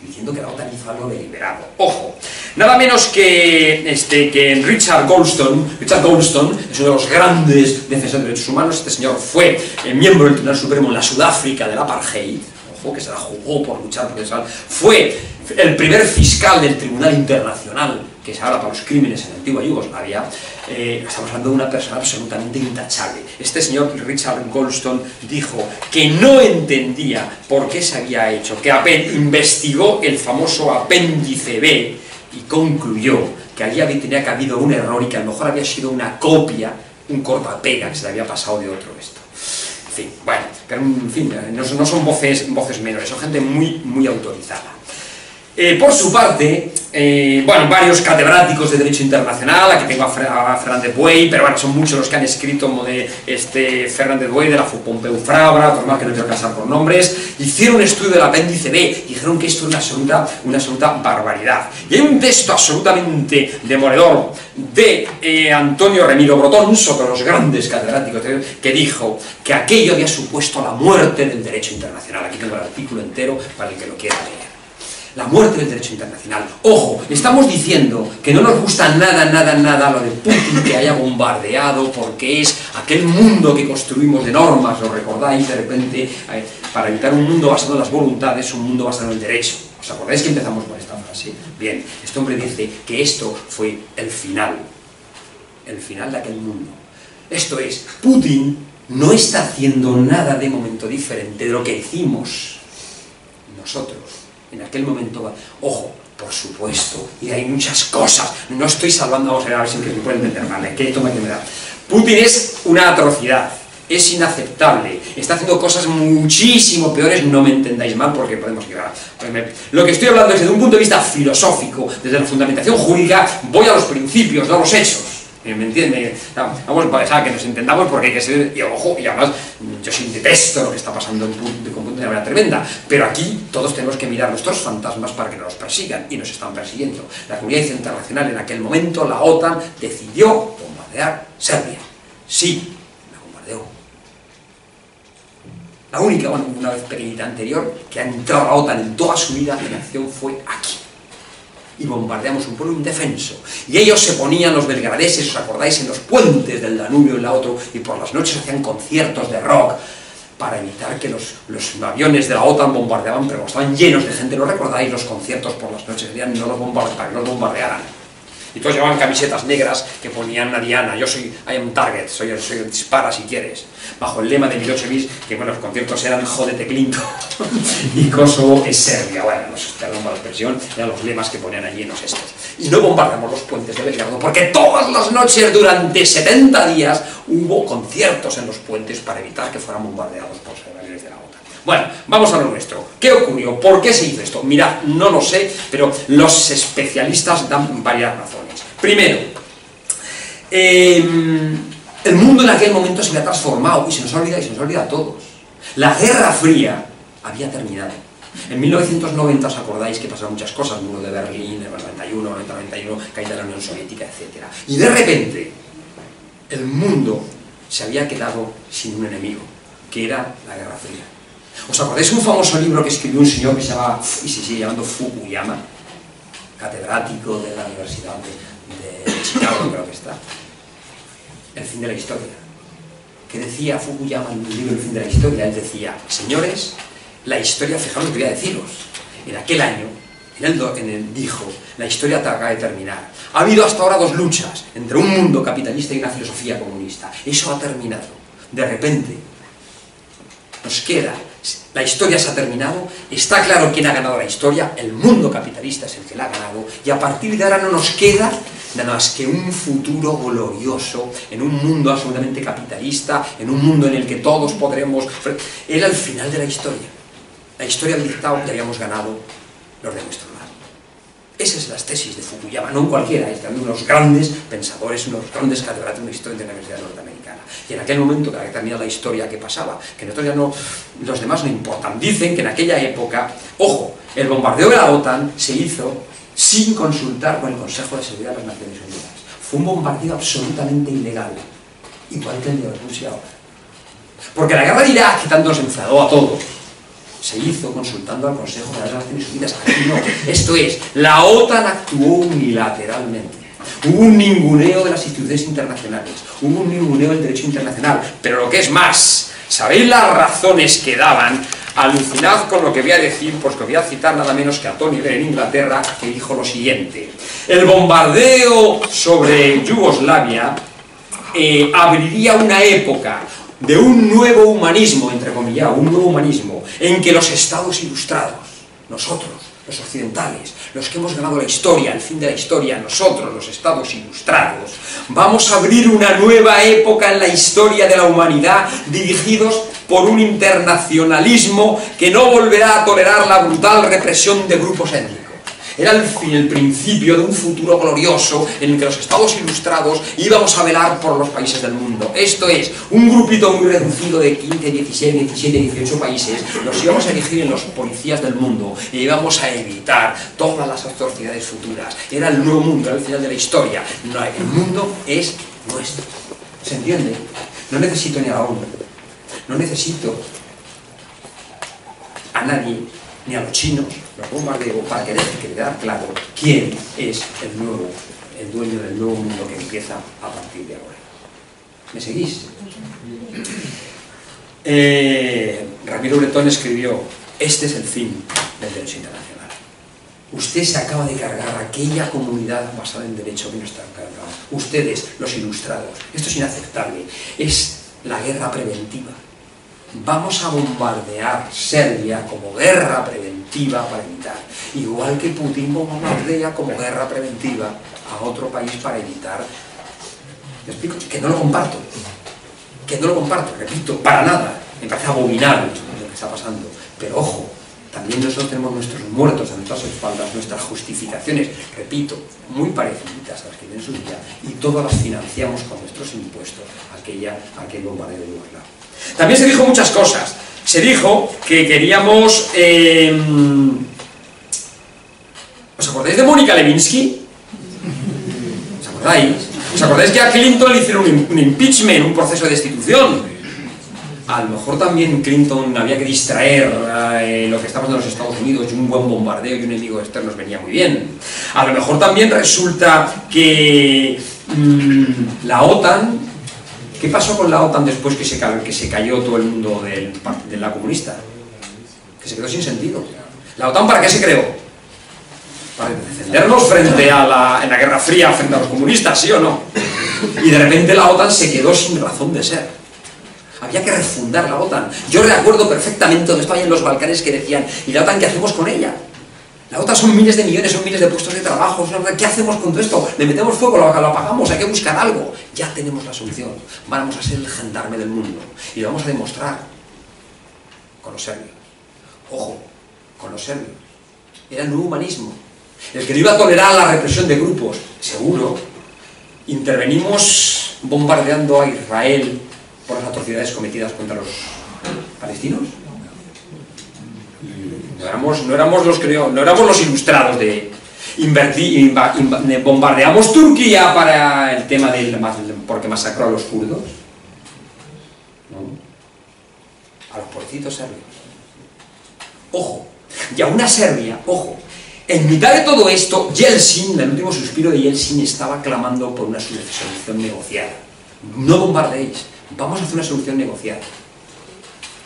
diciendo que la OTAN hizo algo deliberado. Ojo, nada menos que, este, que Richard Goldstone, Richard Goldstone es uno de los grandes defensores de derechos humanos, este señor fue eh, miembro del Tribunal Supremo en la Sudáfrica del Apartheid, ojo, que se la jugó por luchar por eso, fue el primer fiscal del Tribunal Internacional que se habla para los crímenes en la antigua Yugoslavia, eh, estamos hablando de una persona absolutamente intachable. Este señor Richard Goldstone dijo que no entendía por qué se había hecho, que investigó el famoso apéndice B y concluyó que allí tenía que habido un error y que a lo mejor había sido una copia, un cortapega que se le había pasado de otro esto. En fin, bueno, pero en fin, no, no son voces, voces menores, son gente muy, muy autorizada. Eh, por su parte, eh, bueno, varios catedráticos de Derecho Internacional, aquí tengo a, Fernández Buey, pero bueno, son muchos los que han escrito, como de este Fernández Buey, de la Pompeu Frabra, otros más que no quiero casar por nombres, hicieron un estudio del apéndice B, y dijeron que esto es una absoluta, una absoluta barbaridad. Y hay un texto absolutamente demoledor de eh, Antonio Remiro Brotón, sobre los grandes catedráticos, que dijo que aquello había supuesto la muerte del derecho internacional. Aquí tengo el artículo entero para el que lo quiera leer la muerte del derecho internacional. Ojo, estamos diciendo que no nos gusta nada, nada, nada lo de Putin que haya bombardeado porque es aquel mundo que construimos de normas, lo recordáis de repente, eh, para evitar un mundo basado en las voluntades, un mundo basado en el derecho. ¿Os acordáis que empezamos con esta frase? Bien, este hombre dice que esto fue el final, el final de aquel mundo. Esto es, Putin no está haciendo nada de momento diferente de lo que hicimos nosotros en aquel momento, ojo, por supuesto, y hay muchas cosas, no estoy salvando, vamos a ver si me pueden entender mal, ¿qué toma que me da? Putin es una atrocidad, es inaceptable, está haciendo cosas muchísimo peores, no me entendáis mal porque podemos llegar. Lo que estoy hablando es desde un punto de vista filosófico, desde la fundamentación jurídica, voy a los principios, no a los hechos. ¿Me entiende? Vamos a que nos entendamos porque hay que ser, ojo, y además yo sí detesto lo que está pasando en de manera tremenda, pero aquí todos tenemos que mirar nuestros fantasmas para que no nos persigan, y nos están persiguiendo. La comunidad internacional en aquel momento, la OTAN, decidió bombardear Serbia. Sí, la bombardeó. La única, bueno, una vez pequeñita anterior, que ha entrado la OTAN en toda su vida en acción fue aquí y bombardeamos un pueblo indefenso. Y ellos se ponían, los belgradeses, os acordáis, en los puentes del Danubio y la otro, y por las noches hacían conciertos de rock para evitar que los, los aviones de la OTAN bombardeaban, pero estaban llenos de gente, ¿no recordáis los conciertos por las noches? Decían no los que no los bombardearan y todos llevaban camisetas negras que ponían a Diana, yo soy, I am target, soy, soy dispara si quieres, bajo el lema de Milosevic, que bueno, los conciertos eran jodete Clinton y Kosovo es Serbia, bueno, no sé, perdón la expresión, eran los lemas que ponían allí en los estos. Y no bombardamos los puentes de Belgrado, porque todas las noches durante 70 días hubo conciertos en los puentes para evitar que fueran bombardeados por aviones de la. Bueno, vamos a lo nuestro. ¿Qué ocurrió? ¿Por qué se hizo esto? Mirad, no lo sé, pero los especialistas dan varias razones. Primero, em, el mundo en aquel momento se había transformado y se nos olvida y se nos olvida a todos. La Guerra Fría había terminado. En 1990 os acordáis que pasaron muchas cosas, muro de Berlín, el 91, el 91, caída de la Unión Soviética, etc. Y de repente, el mundo se había quedado sin un enemigo, que era la Guerra Fría. ¿Os acordáis un famoso libro que escribió un señor que se llama, y se sigue llamando Fukuyama, catedrático de la Universidad de Chicago creo que está, El fin de la historia, que decía Fukuyama en el libro El fin de la historia, él decía, señores, la historia, fijaros lo que voy deciros, en aquel año, en el, en el dijo, la historia acaba de terminar. Ha habido hasta ahora dos luchas entre un mundo capitalista y una filosofía comunista. Eso ha terminado. De repente, nos queda la historia se ha terminado, está claro quién ha ganado la historia, el mundo capitalista es el que la ha ganado, y a partir de ahora no nos queda nada más que un futuro glorioso, en un mundo absolutamente capitalista, en un mundo en el que todos podremos... Era el final de la historia. La historia ha dictado que habíamos ganado los de nuestro lado. Esas son las tesis de Fukuyama, no cualquiera, es también unos grandes pensadores, unos grandes catedráticos de de la Universidad Norteamericana. Y en aquel momento, que termina la historia que pasaba, que nosotros ya no, los demás no importan. Dicen que en aquella época, ojo, el bombardeo de la OTAN se hizo sin consultar con el Consejo de Seguridad de las Naciones Unidas. Fue un bombardeo absolutamente ilegal, igual que el de Rusia ahora. Porque la guerra de Irak, que tanto nos enfadó a todos, se hizo consultando al Consejo de las Naciones Unidas. Aquí no. Esto es, la OTAN actuó unilateralmente. Hubo un ninguneo de las instituciones internacionales, hubo un ninguneo del derecho internacional, pero lo que es más, ¿sabéis las razones que daban Alucinad con lo que voy a decir, porque voy a citar nada menos que a Tony Blair en Inglaterra, que dijo lo siguiente. El bombardeo sobre Yugoslavia eh, abriría una época de un nuevo humanismo, entre comillas, un nuevo humanismo, en que los estados ilustrados, nosotros, los occidentales, los que hemos ganado la historia, el fin de la historia, nosotros, los estados ilustrados, vamos a abrir una nueva época en la historia de la humanidad dirigidos por un internacionalismo que no volverá a tolerar la brutal represión de grupos étnicos. Era el, fin, el principio de un futuro glorioso en el que los estados ilustrados íbamos a velar por los países del mundo. Esto es, un grupito muy reducido de 15, 16, 17, 18 países, los íbamos a elegir en los policías del mundo y íbamos a evitar todas las atrocidades futuras. Era el nuevo mundo, era el final de la historia. No, el mundo es nuestro. ¿Se entiende? No necesito ni a la ONU. No necesito a nadie, ni a los chinos, los bombardeo para que les quede claro quién es el nuevo, el dueño del nuevo mundo que empieza a partir de ahora. ¿Me seguís? Eh, Ramiro Bretón escribió, este es el fin del derecho internacional. Usted se acaba de cargar aquella comunidad basada en derecho que no está cargada. Ustedes, los ilustrados. Esto es inaceptable. Es la guerra preventiva vamos a bombardear Serbia como guerra preventiva para evitar. Igual que Putin bombardea como guerra preventiva a otro país para evitar. ¿Me explico? Que no lo comparto. Que no lo comparto, repito, para nada. Me parece abominable lo que está pasando. Pero ojo, también nosotros tenemos nuestros muertos a nuestras espaldas, nuestras justificaciones, repito, muy parecidas a las que tienen su día, y todas las financiamos con nuestros impuestos, aquella, aquel bombardeo de Yugoslavia. También se dijo muchas cosas. Se dijo que queríamos... Eh, ¿Os acordáis de Mónica Levinsky? ¿Os acordáis? ¿Os acordáis que a Clinton le hicieron un, impeachment, un proceso de destitución? A lo mejor también Clinton había que distraer eh, lo que estamos en los Estados Unidos y un buen bombardeo y un enemigo externo nos venía muy bien. A lo mejor también resulta que mm, la OTAN ¿Qué pasó con la OTAN después que se, que se cayó todo el mundo de la comunista? Que se quedó sin sentido. ¿La OTAN para qué se creó? Para defendernos frente a la, en la Guerra Fría frente a los comunistas, ¿sí o no? Y de repente la OTAN se quedó sin razón de ser. Había que refundar la OTAN. Yo recuerdo perfectamente donde estaba en los Balcanes que decían, ¿y la OTAN qué hacemos con ella? La otra son miles de millones, son miles de puestos de trabajo. ¿Qué hacemos con todo esto? ¿Le metemos fuego, lo, apagamos? Hay que buscar algo. Ya tenemos la solución. Vamos a ser el gendarme del mundo. Y lo vamos a demostrar con los serbios. Ojo, con los serbios. Era el nuevo humanismo. El que no iba a tolerar la represión de grupos. Seguro. Intervenimos bombardeando a Israel por las atrocidades cometidas contra los palestinos. No éramos, no éramos los no éramos los ilustrados de bombardeamos Turquía para el tema del porque masacró a los kurdos. A los pobrecitos serbios. Ojo, y a una Serbia, ojo, en mitad de todo esto, Yeltsin, el último suspiro de Yeltsin, estaba clamando por una solución negociada. No bombardeéis, vamos a hacer una solución negociada.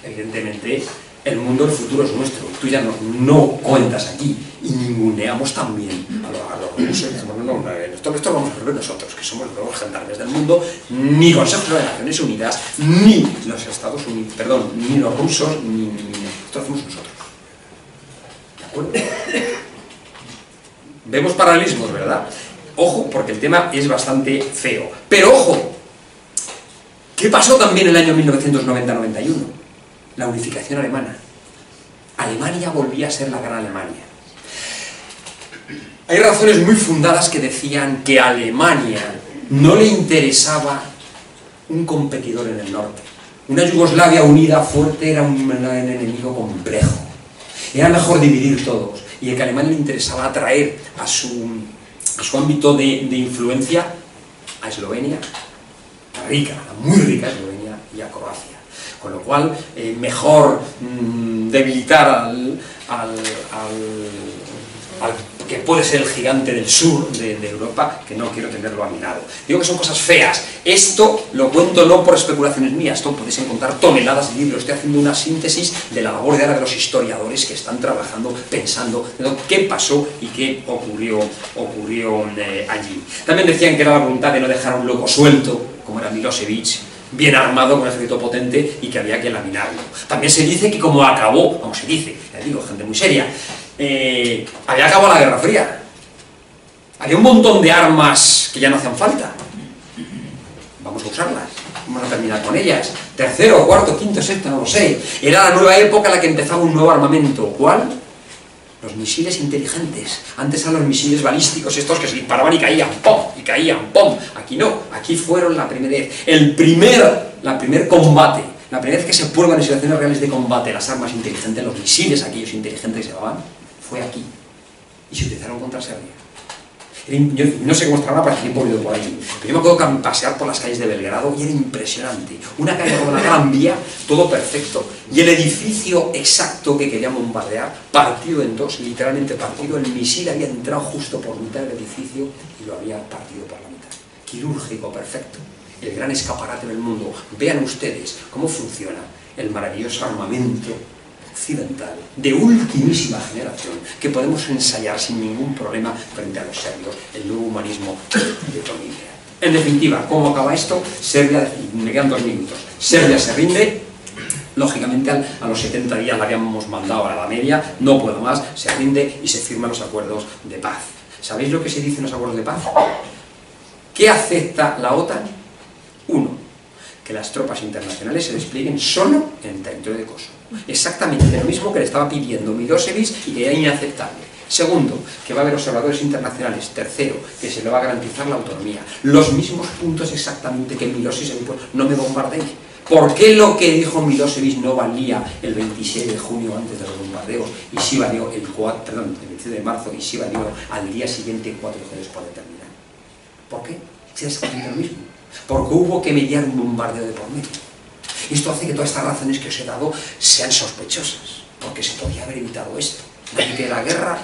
Evidentemente, el mundo del futuro es nuestro, tú ya no, cuentas aquí y ninguneamos también a los, a los rusos. No, no, esto, esto, lo vamos a resolver nosotros, que somos los gendarmes del mundo, ni Consejo de Naciones Unidas, ni los Estados Unidos, perdón, ni los rusos, ni, ni esto nosotros. ¿De acuerdo? Vemos paralelismos, ¿verdad? Ojo, porque el tema es bastante feo. Pero ojo, ¿qué pasó también en el año 1990-91? La unificación alemana. Alemania volvía a ser la gran Alemania. Hay razones muy fundadas que decían que a Alemania no le interesaba un competidor en el norte. Una Yugoslavia unida, fuerte, era un enemigo complejo. Era mejor dividir todos. Y que a Alemania le interesaba atraer a su, ámbito de, de influencia a Eslovenia, rica, muy rica Eslovenia, y a Croacia. Con lo cual, eh, mejor mm, debilitar al, al, al, que puede ser el gigante del sur de, Europa, que no quiero tenerlo a mi lado. Digo que son cosas feas. Esto lo cuento no por especulaciones mías, esto podéis encontrar toneladas de libros. Estoy haciendo una síntesis de la labor de ahora de los historiadores que están trabajando, pensando qué pasó y qué ocurrió, ocurrió eh, allí. También decían que era la voluntad de no dejar a un loco suelto, como era Milosevic, bien armado, con un ejército potente y que había que laminarlo. También se dice que como acabó, como se dice, ya digo, gente muy seria, eh, había acabado la Guerra Fría. Había un montón de armas que ya no hacían falta. Vamos a usarlas, vamos a terminar con ellas. Tercero, cuarto, quinto, sexto, no lo sé. Era la nueva época en la que empezaba un nuevo armamento. ¿Cuál? Los misiles inteligentes. Antes eran los misiles balísticos, estos que se disparaban y caían, ¡pum! Y caían, ¡pum! Aquí no, aquí fueron la primera vez. El primer, la primer combate, la primera vez que se prueban en situaciones reales de combate las armas inteligentes, los misiles aquellos inteligentes que se fue aquí. Y se utilizaron contra Serbia. No sé cómo estará ido por ahí, pero yo me acuerdo pasear por las calles de Belgrado y era impresionante. Una calle como la Gran Vía, todo perfecto. Y el edificio exacto que querían bombardear, partido en dos, literalmente partido, el misil había entrado justo por mitad del edificio y lo había partido por la mitad. Quirúrgico, perfecto. El gran escaparate del mundo. Vean ustedes cómo funciona el maravilloso armamento occidental de ultimísima generación que podemos ensayar sin ningún problema frente a los serbios, el nuevo humanismo de Tony En definitiva, ¿cómo acaba esto? Serbia, me quedan dos minutos, Serbia se rinde, lógicamente a los 70 días la habíamos mandado a la media, no puedo más, se rinde y se firman los acuerdos de paz. ¿Sabéis lo que se dice en los acuerdos de paz? ¿Qué acepta la OTAN? Uno, que las tropas internacionales se desplieguen solo en el territorio de Kosovo. Exactamente lo mismo que le estaba pidiendo Milosevic y que era inaceptable. Segundo, que va a haber observadores internacionales. Tercero, que se le va a garantizar la autonomía. Los mismos puntos exactamente que Milosevic no me bombardeéis. ¿Por qué lo que dijo Milosevic no valía el 26 de junio antes de los bombardeos y sí valió el 4, perdón, el 27 de marzo y sí valió al día siguiente cuatro días después de terminar? ¿Por qué? Si es exactamente lo mismo. Porque hubo que mediar un bombardeo de por medio. Esto hace que todas estas razones que os he dado sean sospechosas, porque se podía haber evitado esto. que la guerra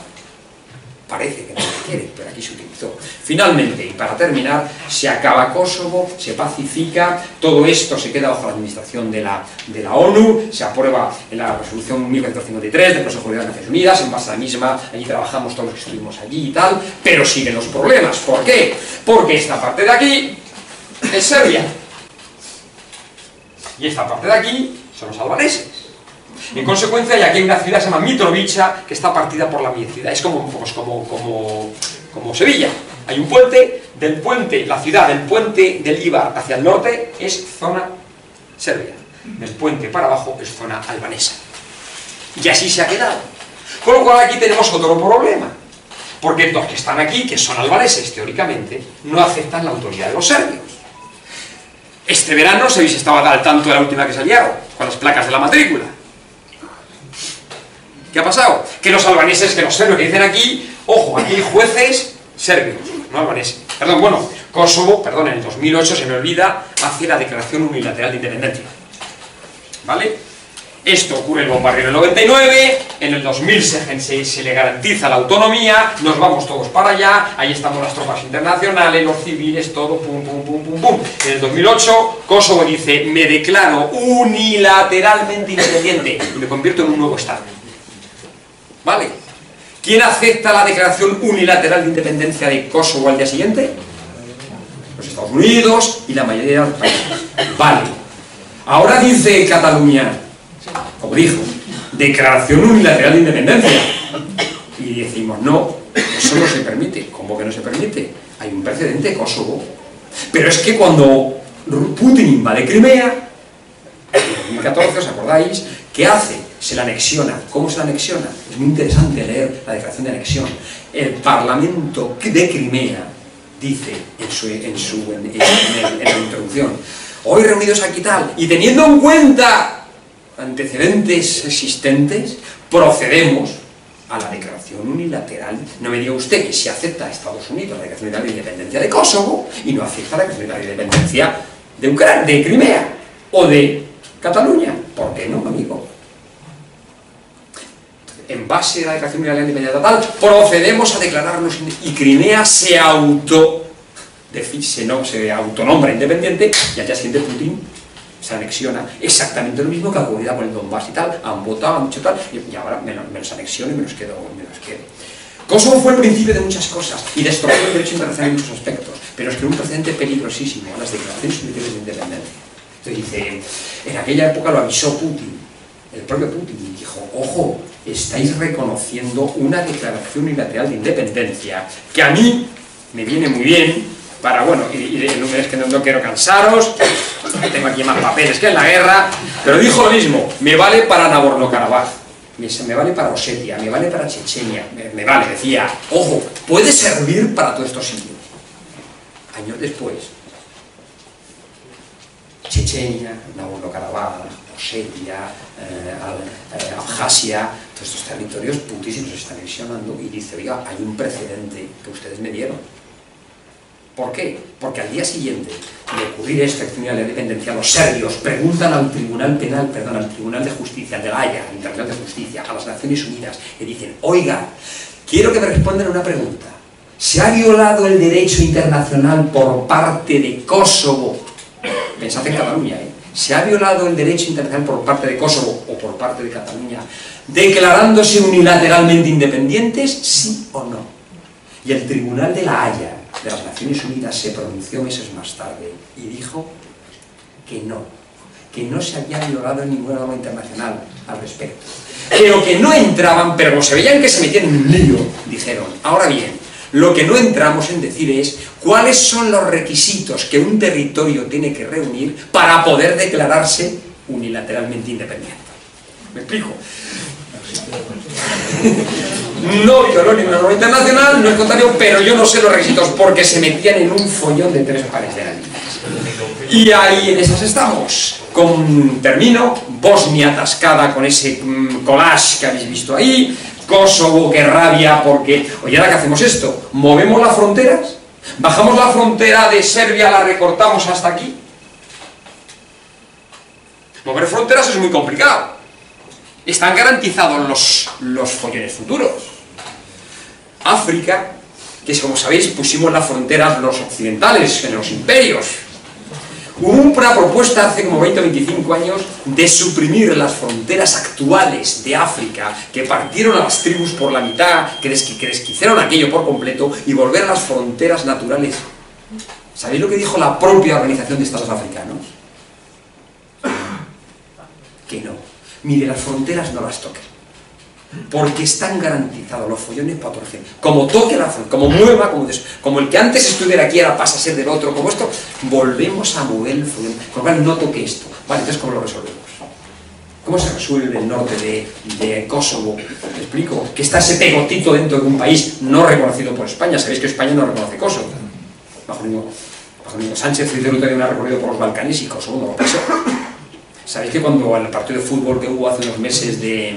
parece que no se quiere, pero aquí se utilizó. Finalmente, y para terminar, se acaba Kosovo, se pacifica, todo esto se queda bajo la administración de la, de la ONU, se aprueba en la resolución 1453 del Consejo de las Naciones Unidas, en base a la misma, allí trabajamos todos los que estuvimos allí y tal, pero siguen los problemas. ¿Por qué? Porque esta parte de aquí es Serbia. Y esta parte de aquí son los albaneses. En consecuencia, hay aquí una ciudad que se llama Mitrovica, que está partida por la ciudad. Es como, pues, como, como, como Sevilla. Hay un puente, del puente, la ciudad del puente del Ibar hacia el norte es zona serbia. Del puente para abajo es zona albanesa. Y así se ha quedado. Con lo cual aquí tenemos otro problema. Porque los que están aquí, que son albaneses teóricamente, no aceptan la autoridad de los serbios. Este verano, se estaba al tanto de la última que salieron, con las placas de la matrícula. ¿Qué ha pasado? Que los albaneses, que los serbios que dicen aquí, ojo, aquí hay jueces serbios, no albaneses. Perdón, bueno, Kosovo, perdón, en el 2008 se me olvida, hace la declaración unilateral de independencia. ¿Vale? Esto ocurre el bombardeo en el 99, en el 2000 se, se, le garantiza la autonomía, nos vamos todos para allá, ahí estamos las tropas internacionales, los civiles, todo, pum, pum, pum, pum, pum. En el 2008, Kosovo dice, me declaro unilateralmente independiente y me convierto en un nuevo Estado. ¿Vale? ¿Quién acepta la declaración unilateral de independencia de Kosovo al día siguiente? Los Estados Unidos y la mayoría de los países. Vale. Ahora dice Cataluña, como dijo, declaración unilateral de independencia. Y decimos, no, eso no se permite. ¿Cómo que no se permite? Hay un precedente, Kosovo. Pero es que cuando Putin invade Crimea, en 2014, ¿os acordáis? ¿Qué hace? Se la anexiona. ¿Cómo se la anexiona? Es muy interesante leer la declaración de anexión. El Parlamento de Crimea dice en, su, en, su, en, la introducción, hoy reunidos aquí tal, y teniendo en cuenta antecedentes existentes, procedemos a la declaración unilateral. No me diga usted que si acepta a Estados Unidos la declaración unilateral de independencia de Kosovo y no acepta la declaración unilateral de independencia de Ucrania, de Crimea o de Cataluña. ¿Por qué no, amigo? en base a la declaración unilateral de independencia total, procedemos a declararnos y Crimea se auto se, no, se autonombra independiente y al día siguiente Putin se anexiona exactamente lo mismo que ha ocurrido con el Donbass y tal, han votado, han dicho tal, y, ahora me, me, los anexiono y me los quedo. Me los quedo. Kosovo fue el principio de muchas cosas y destrozó el derecho internacional en muchos aspectos, pero que un precedente peligrosísimo a las declaraciones unilaterales de independencia. Entonces dice, en aquella época lo avisó Putin, el propio Putin, y dijo, ojo, estáis reconociendo una declaración unilateral de independencia que a mí me viene muy bien para, bueno, y, y es que no, quiero cansaros, tengo aquí más papeles que en la guerra, pero dijo lo mismo, me vale para Nagorno-Karabaj, me, vale para Osetia, me vale para Chechenia, me, vale, decía, ojo, puede servir para todos estos sitios. Años después, Chechenia, Nagorno-Karabaj, Osetia, eh, eh, Abjasia, todos estos territorios, Putin se los está anexionando y dice, oiga, hay un precedente que ustedes me dieron ¿Por qué? Porque al día siguiente de ocurrir esta extinción de la independencia, los serbios preguntan al Tribunal Penal, perdón, al Tribunal de Justicia de la Haya, al Internacional de Justicia, a las Naciones Unidas, y dicen, oiga, quiero que me respondan una pregunta. ¿Se ha violado el derecho internacional por parte de Kosovo? Pensad en Cataluña, ¿eh? ¿Se ha violado el derecho internacional por parte de Kosovo o por parte de Cataluña, declarándose unilateralmente independientes, sí o no? Y el Tribunal de la Haya de las Naciones Unidas se pronunció meses más tarde y dijo que no, que no se había violado ninguna norma internacional al respecto. Pero que no entraban, pero como se veían que se metían en un lío, dijeron, ahora bien, lo que no entramos en decir es cuáles son los requisitos que un territorio tiene que reunir para poder declararse unilateralmente independiente. ¿Me explico? No violó ninguna norma internacional, no es contrario, pero yo no sé los requisitos porque se metían en un follón de tres pares de narices. Y ahí en esas estamos. Con, termino, Bosnia atascada con ese mm, collage que habéis visto ahí, Kosovo, qué rabia, porque, oye, ahora que hacemos esto, movemos las fronteras, bajamos la frontera de Serbia, la recortamos hasta aquí. Mover fronteras es muy complicado están garantizados los, los follones futuros. África, que como sabéis, pusimos las fronteras los occidentales en los imperios. Hubo una propuesta hace como 20 o 25 años de suprimir las fronteras actuales de África, que partieron a las tribus por la mitad, que, desquiciaron aquello por completo, y volver a las fronteras naturales. ¿Sabéis lo que dijo la propia Organización de Estados Africanos? Que no Mire, las fronteras no las toque. Porque están garantizados los follones para torcer. Como toque la frontera, como mueva, como, como, el que antes estuviera aquí ahora pasa a ser del otro, como esto, volvemos a mover el follón. Con lo cual no toque esto. Vale, entonces ¿cómo lo resolvemos? ¿Cómo se resuelve el norte de, de Kosovo? ¿Me explico? Que está ese pegotito dentro de un país no reconocido por España. Sabéis que España no reconoce Kosovo. Bajo ningún, bajo Sánchez Sánchez un recorrido por los Balcanes y Kosovo no lo pasó. Sabéis que cuando el partido de fútbol que hubo hace unos meses de,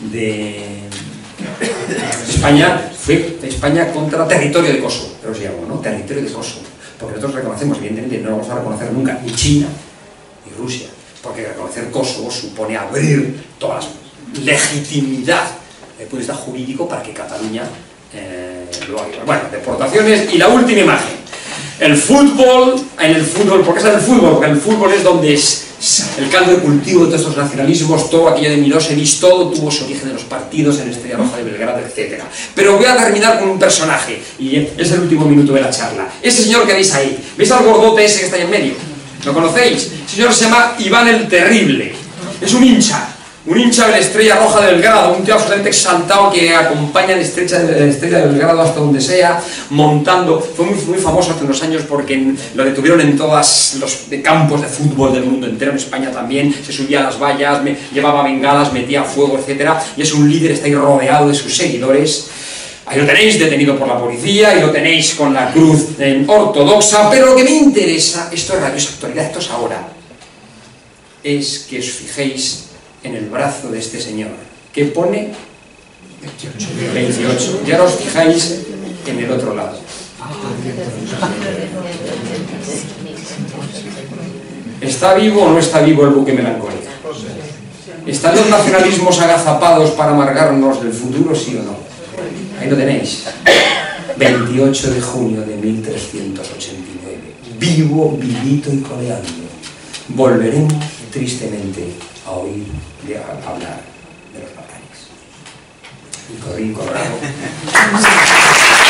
de España, fue España contra territorio de Kosovo, pero se llamó, ¿no? Territorio de Kosovo. Porque nosotros reconocemos, evidentemente, no lo vamos a reconocer nunca ni China ni Rusia, porque reconocer Kosovo supone abrir toda la legitimidad desde el punto de vista jurídico para que Cataluña eh, lo haga. Bueno, deportaciones y la última imagen. El fútbol, en el fútbol, ¿por qué es el fútbol? Porque el fútbol es donde es el caldo de cultivo de todos estos nacionalismos, todo aquello de Milosevic, todo tuvo su origen en los partidos, en Estrella Roja de Belgrado, etc. Pero voy a terminar con un personaje, y es el último minuto de la charla. Ese señor que veis ahí, ¿veis al gordote ese que está ahí en medio? ¿Lo conocéis? El señor se llama Iván el Terrible. Es un hincha, un hincha de la Estrella Roja de Belgrado, un tío absolutamente exaltado que acompaña a la Estrella de Belgrado hasta donde sea, montando. Fue muy, muy famoso hace unos años porque lo detuvieron en todos los campos de fútbol del mundo entero, en España también. Se subía a las vallas, llevaba bengalas, metía fuego, etc. Y es un líder, está ahí rodeado de sus seguidores. Ahí lo tenéis detenido por la policía y lo tenéis con la cruz ortodoxa, pero lo que me interesa, esto es rabiosa actualidad, esto es ahora, es que os fijéis en el brazo de este señor, que pone 28. Y ahora os fijáis en el otro lado. ¿Está vivo o no está vivo el buque melancólico? ¿Están los nacionalismos agazapados para amargarnos del futuro, sí o no? Ahí lo tenéis. 28 de junio de 1389. Vivo, vivito y coleando. Volveremos tristemente a oír a hablar de los Balcanes. Y corrí colorado.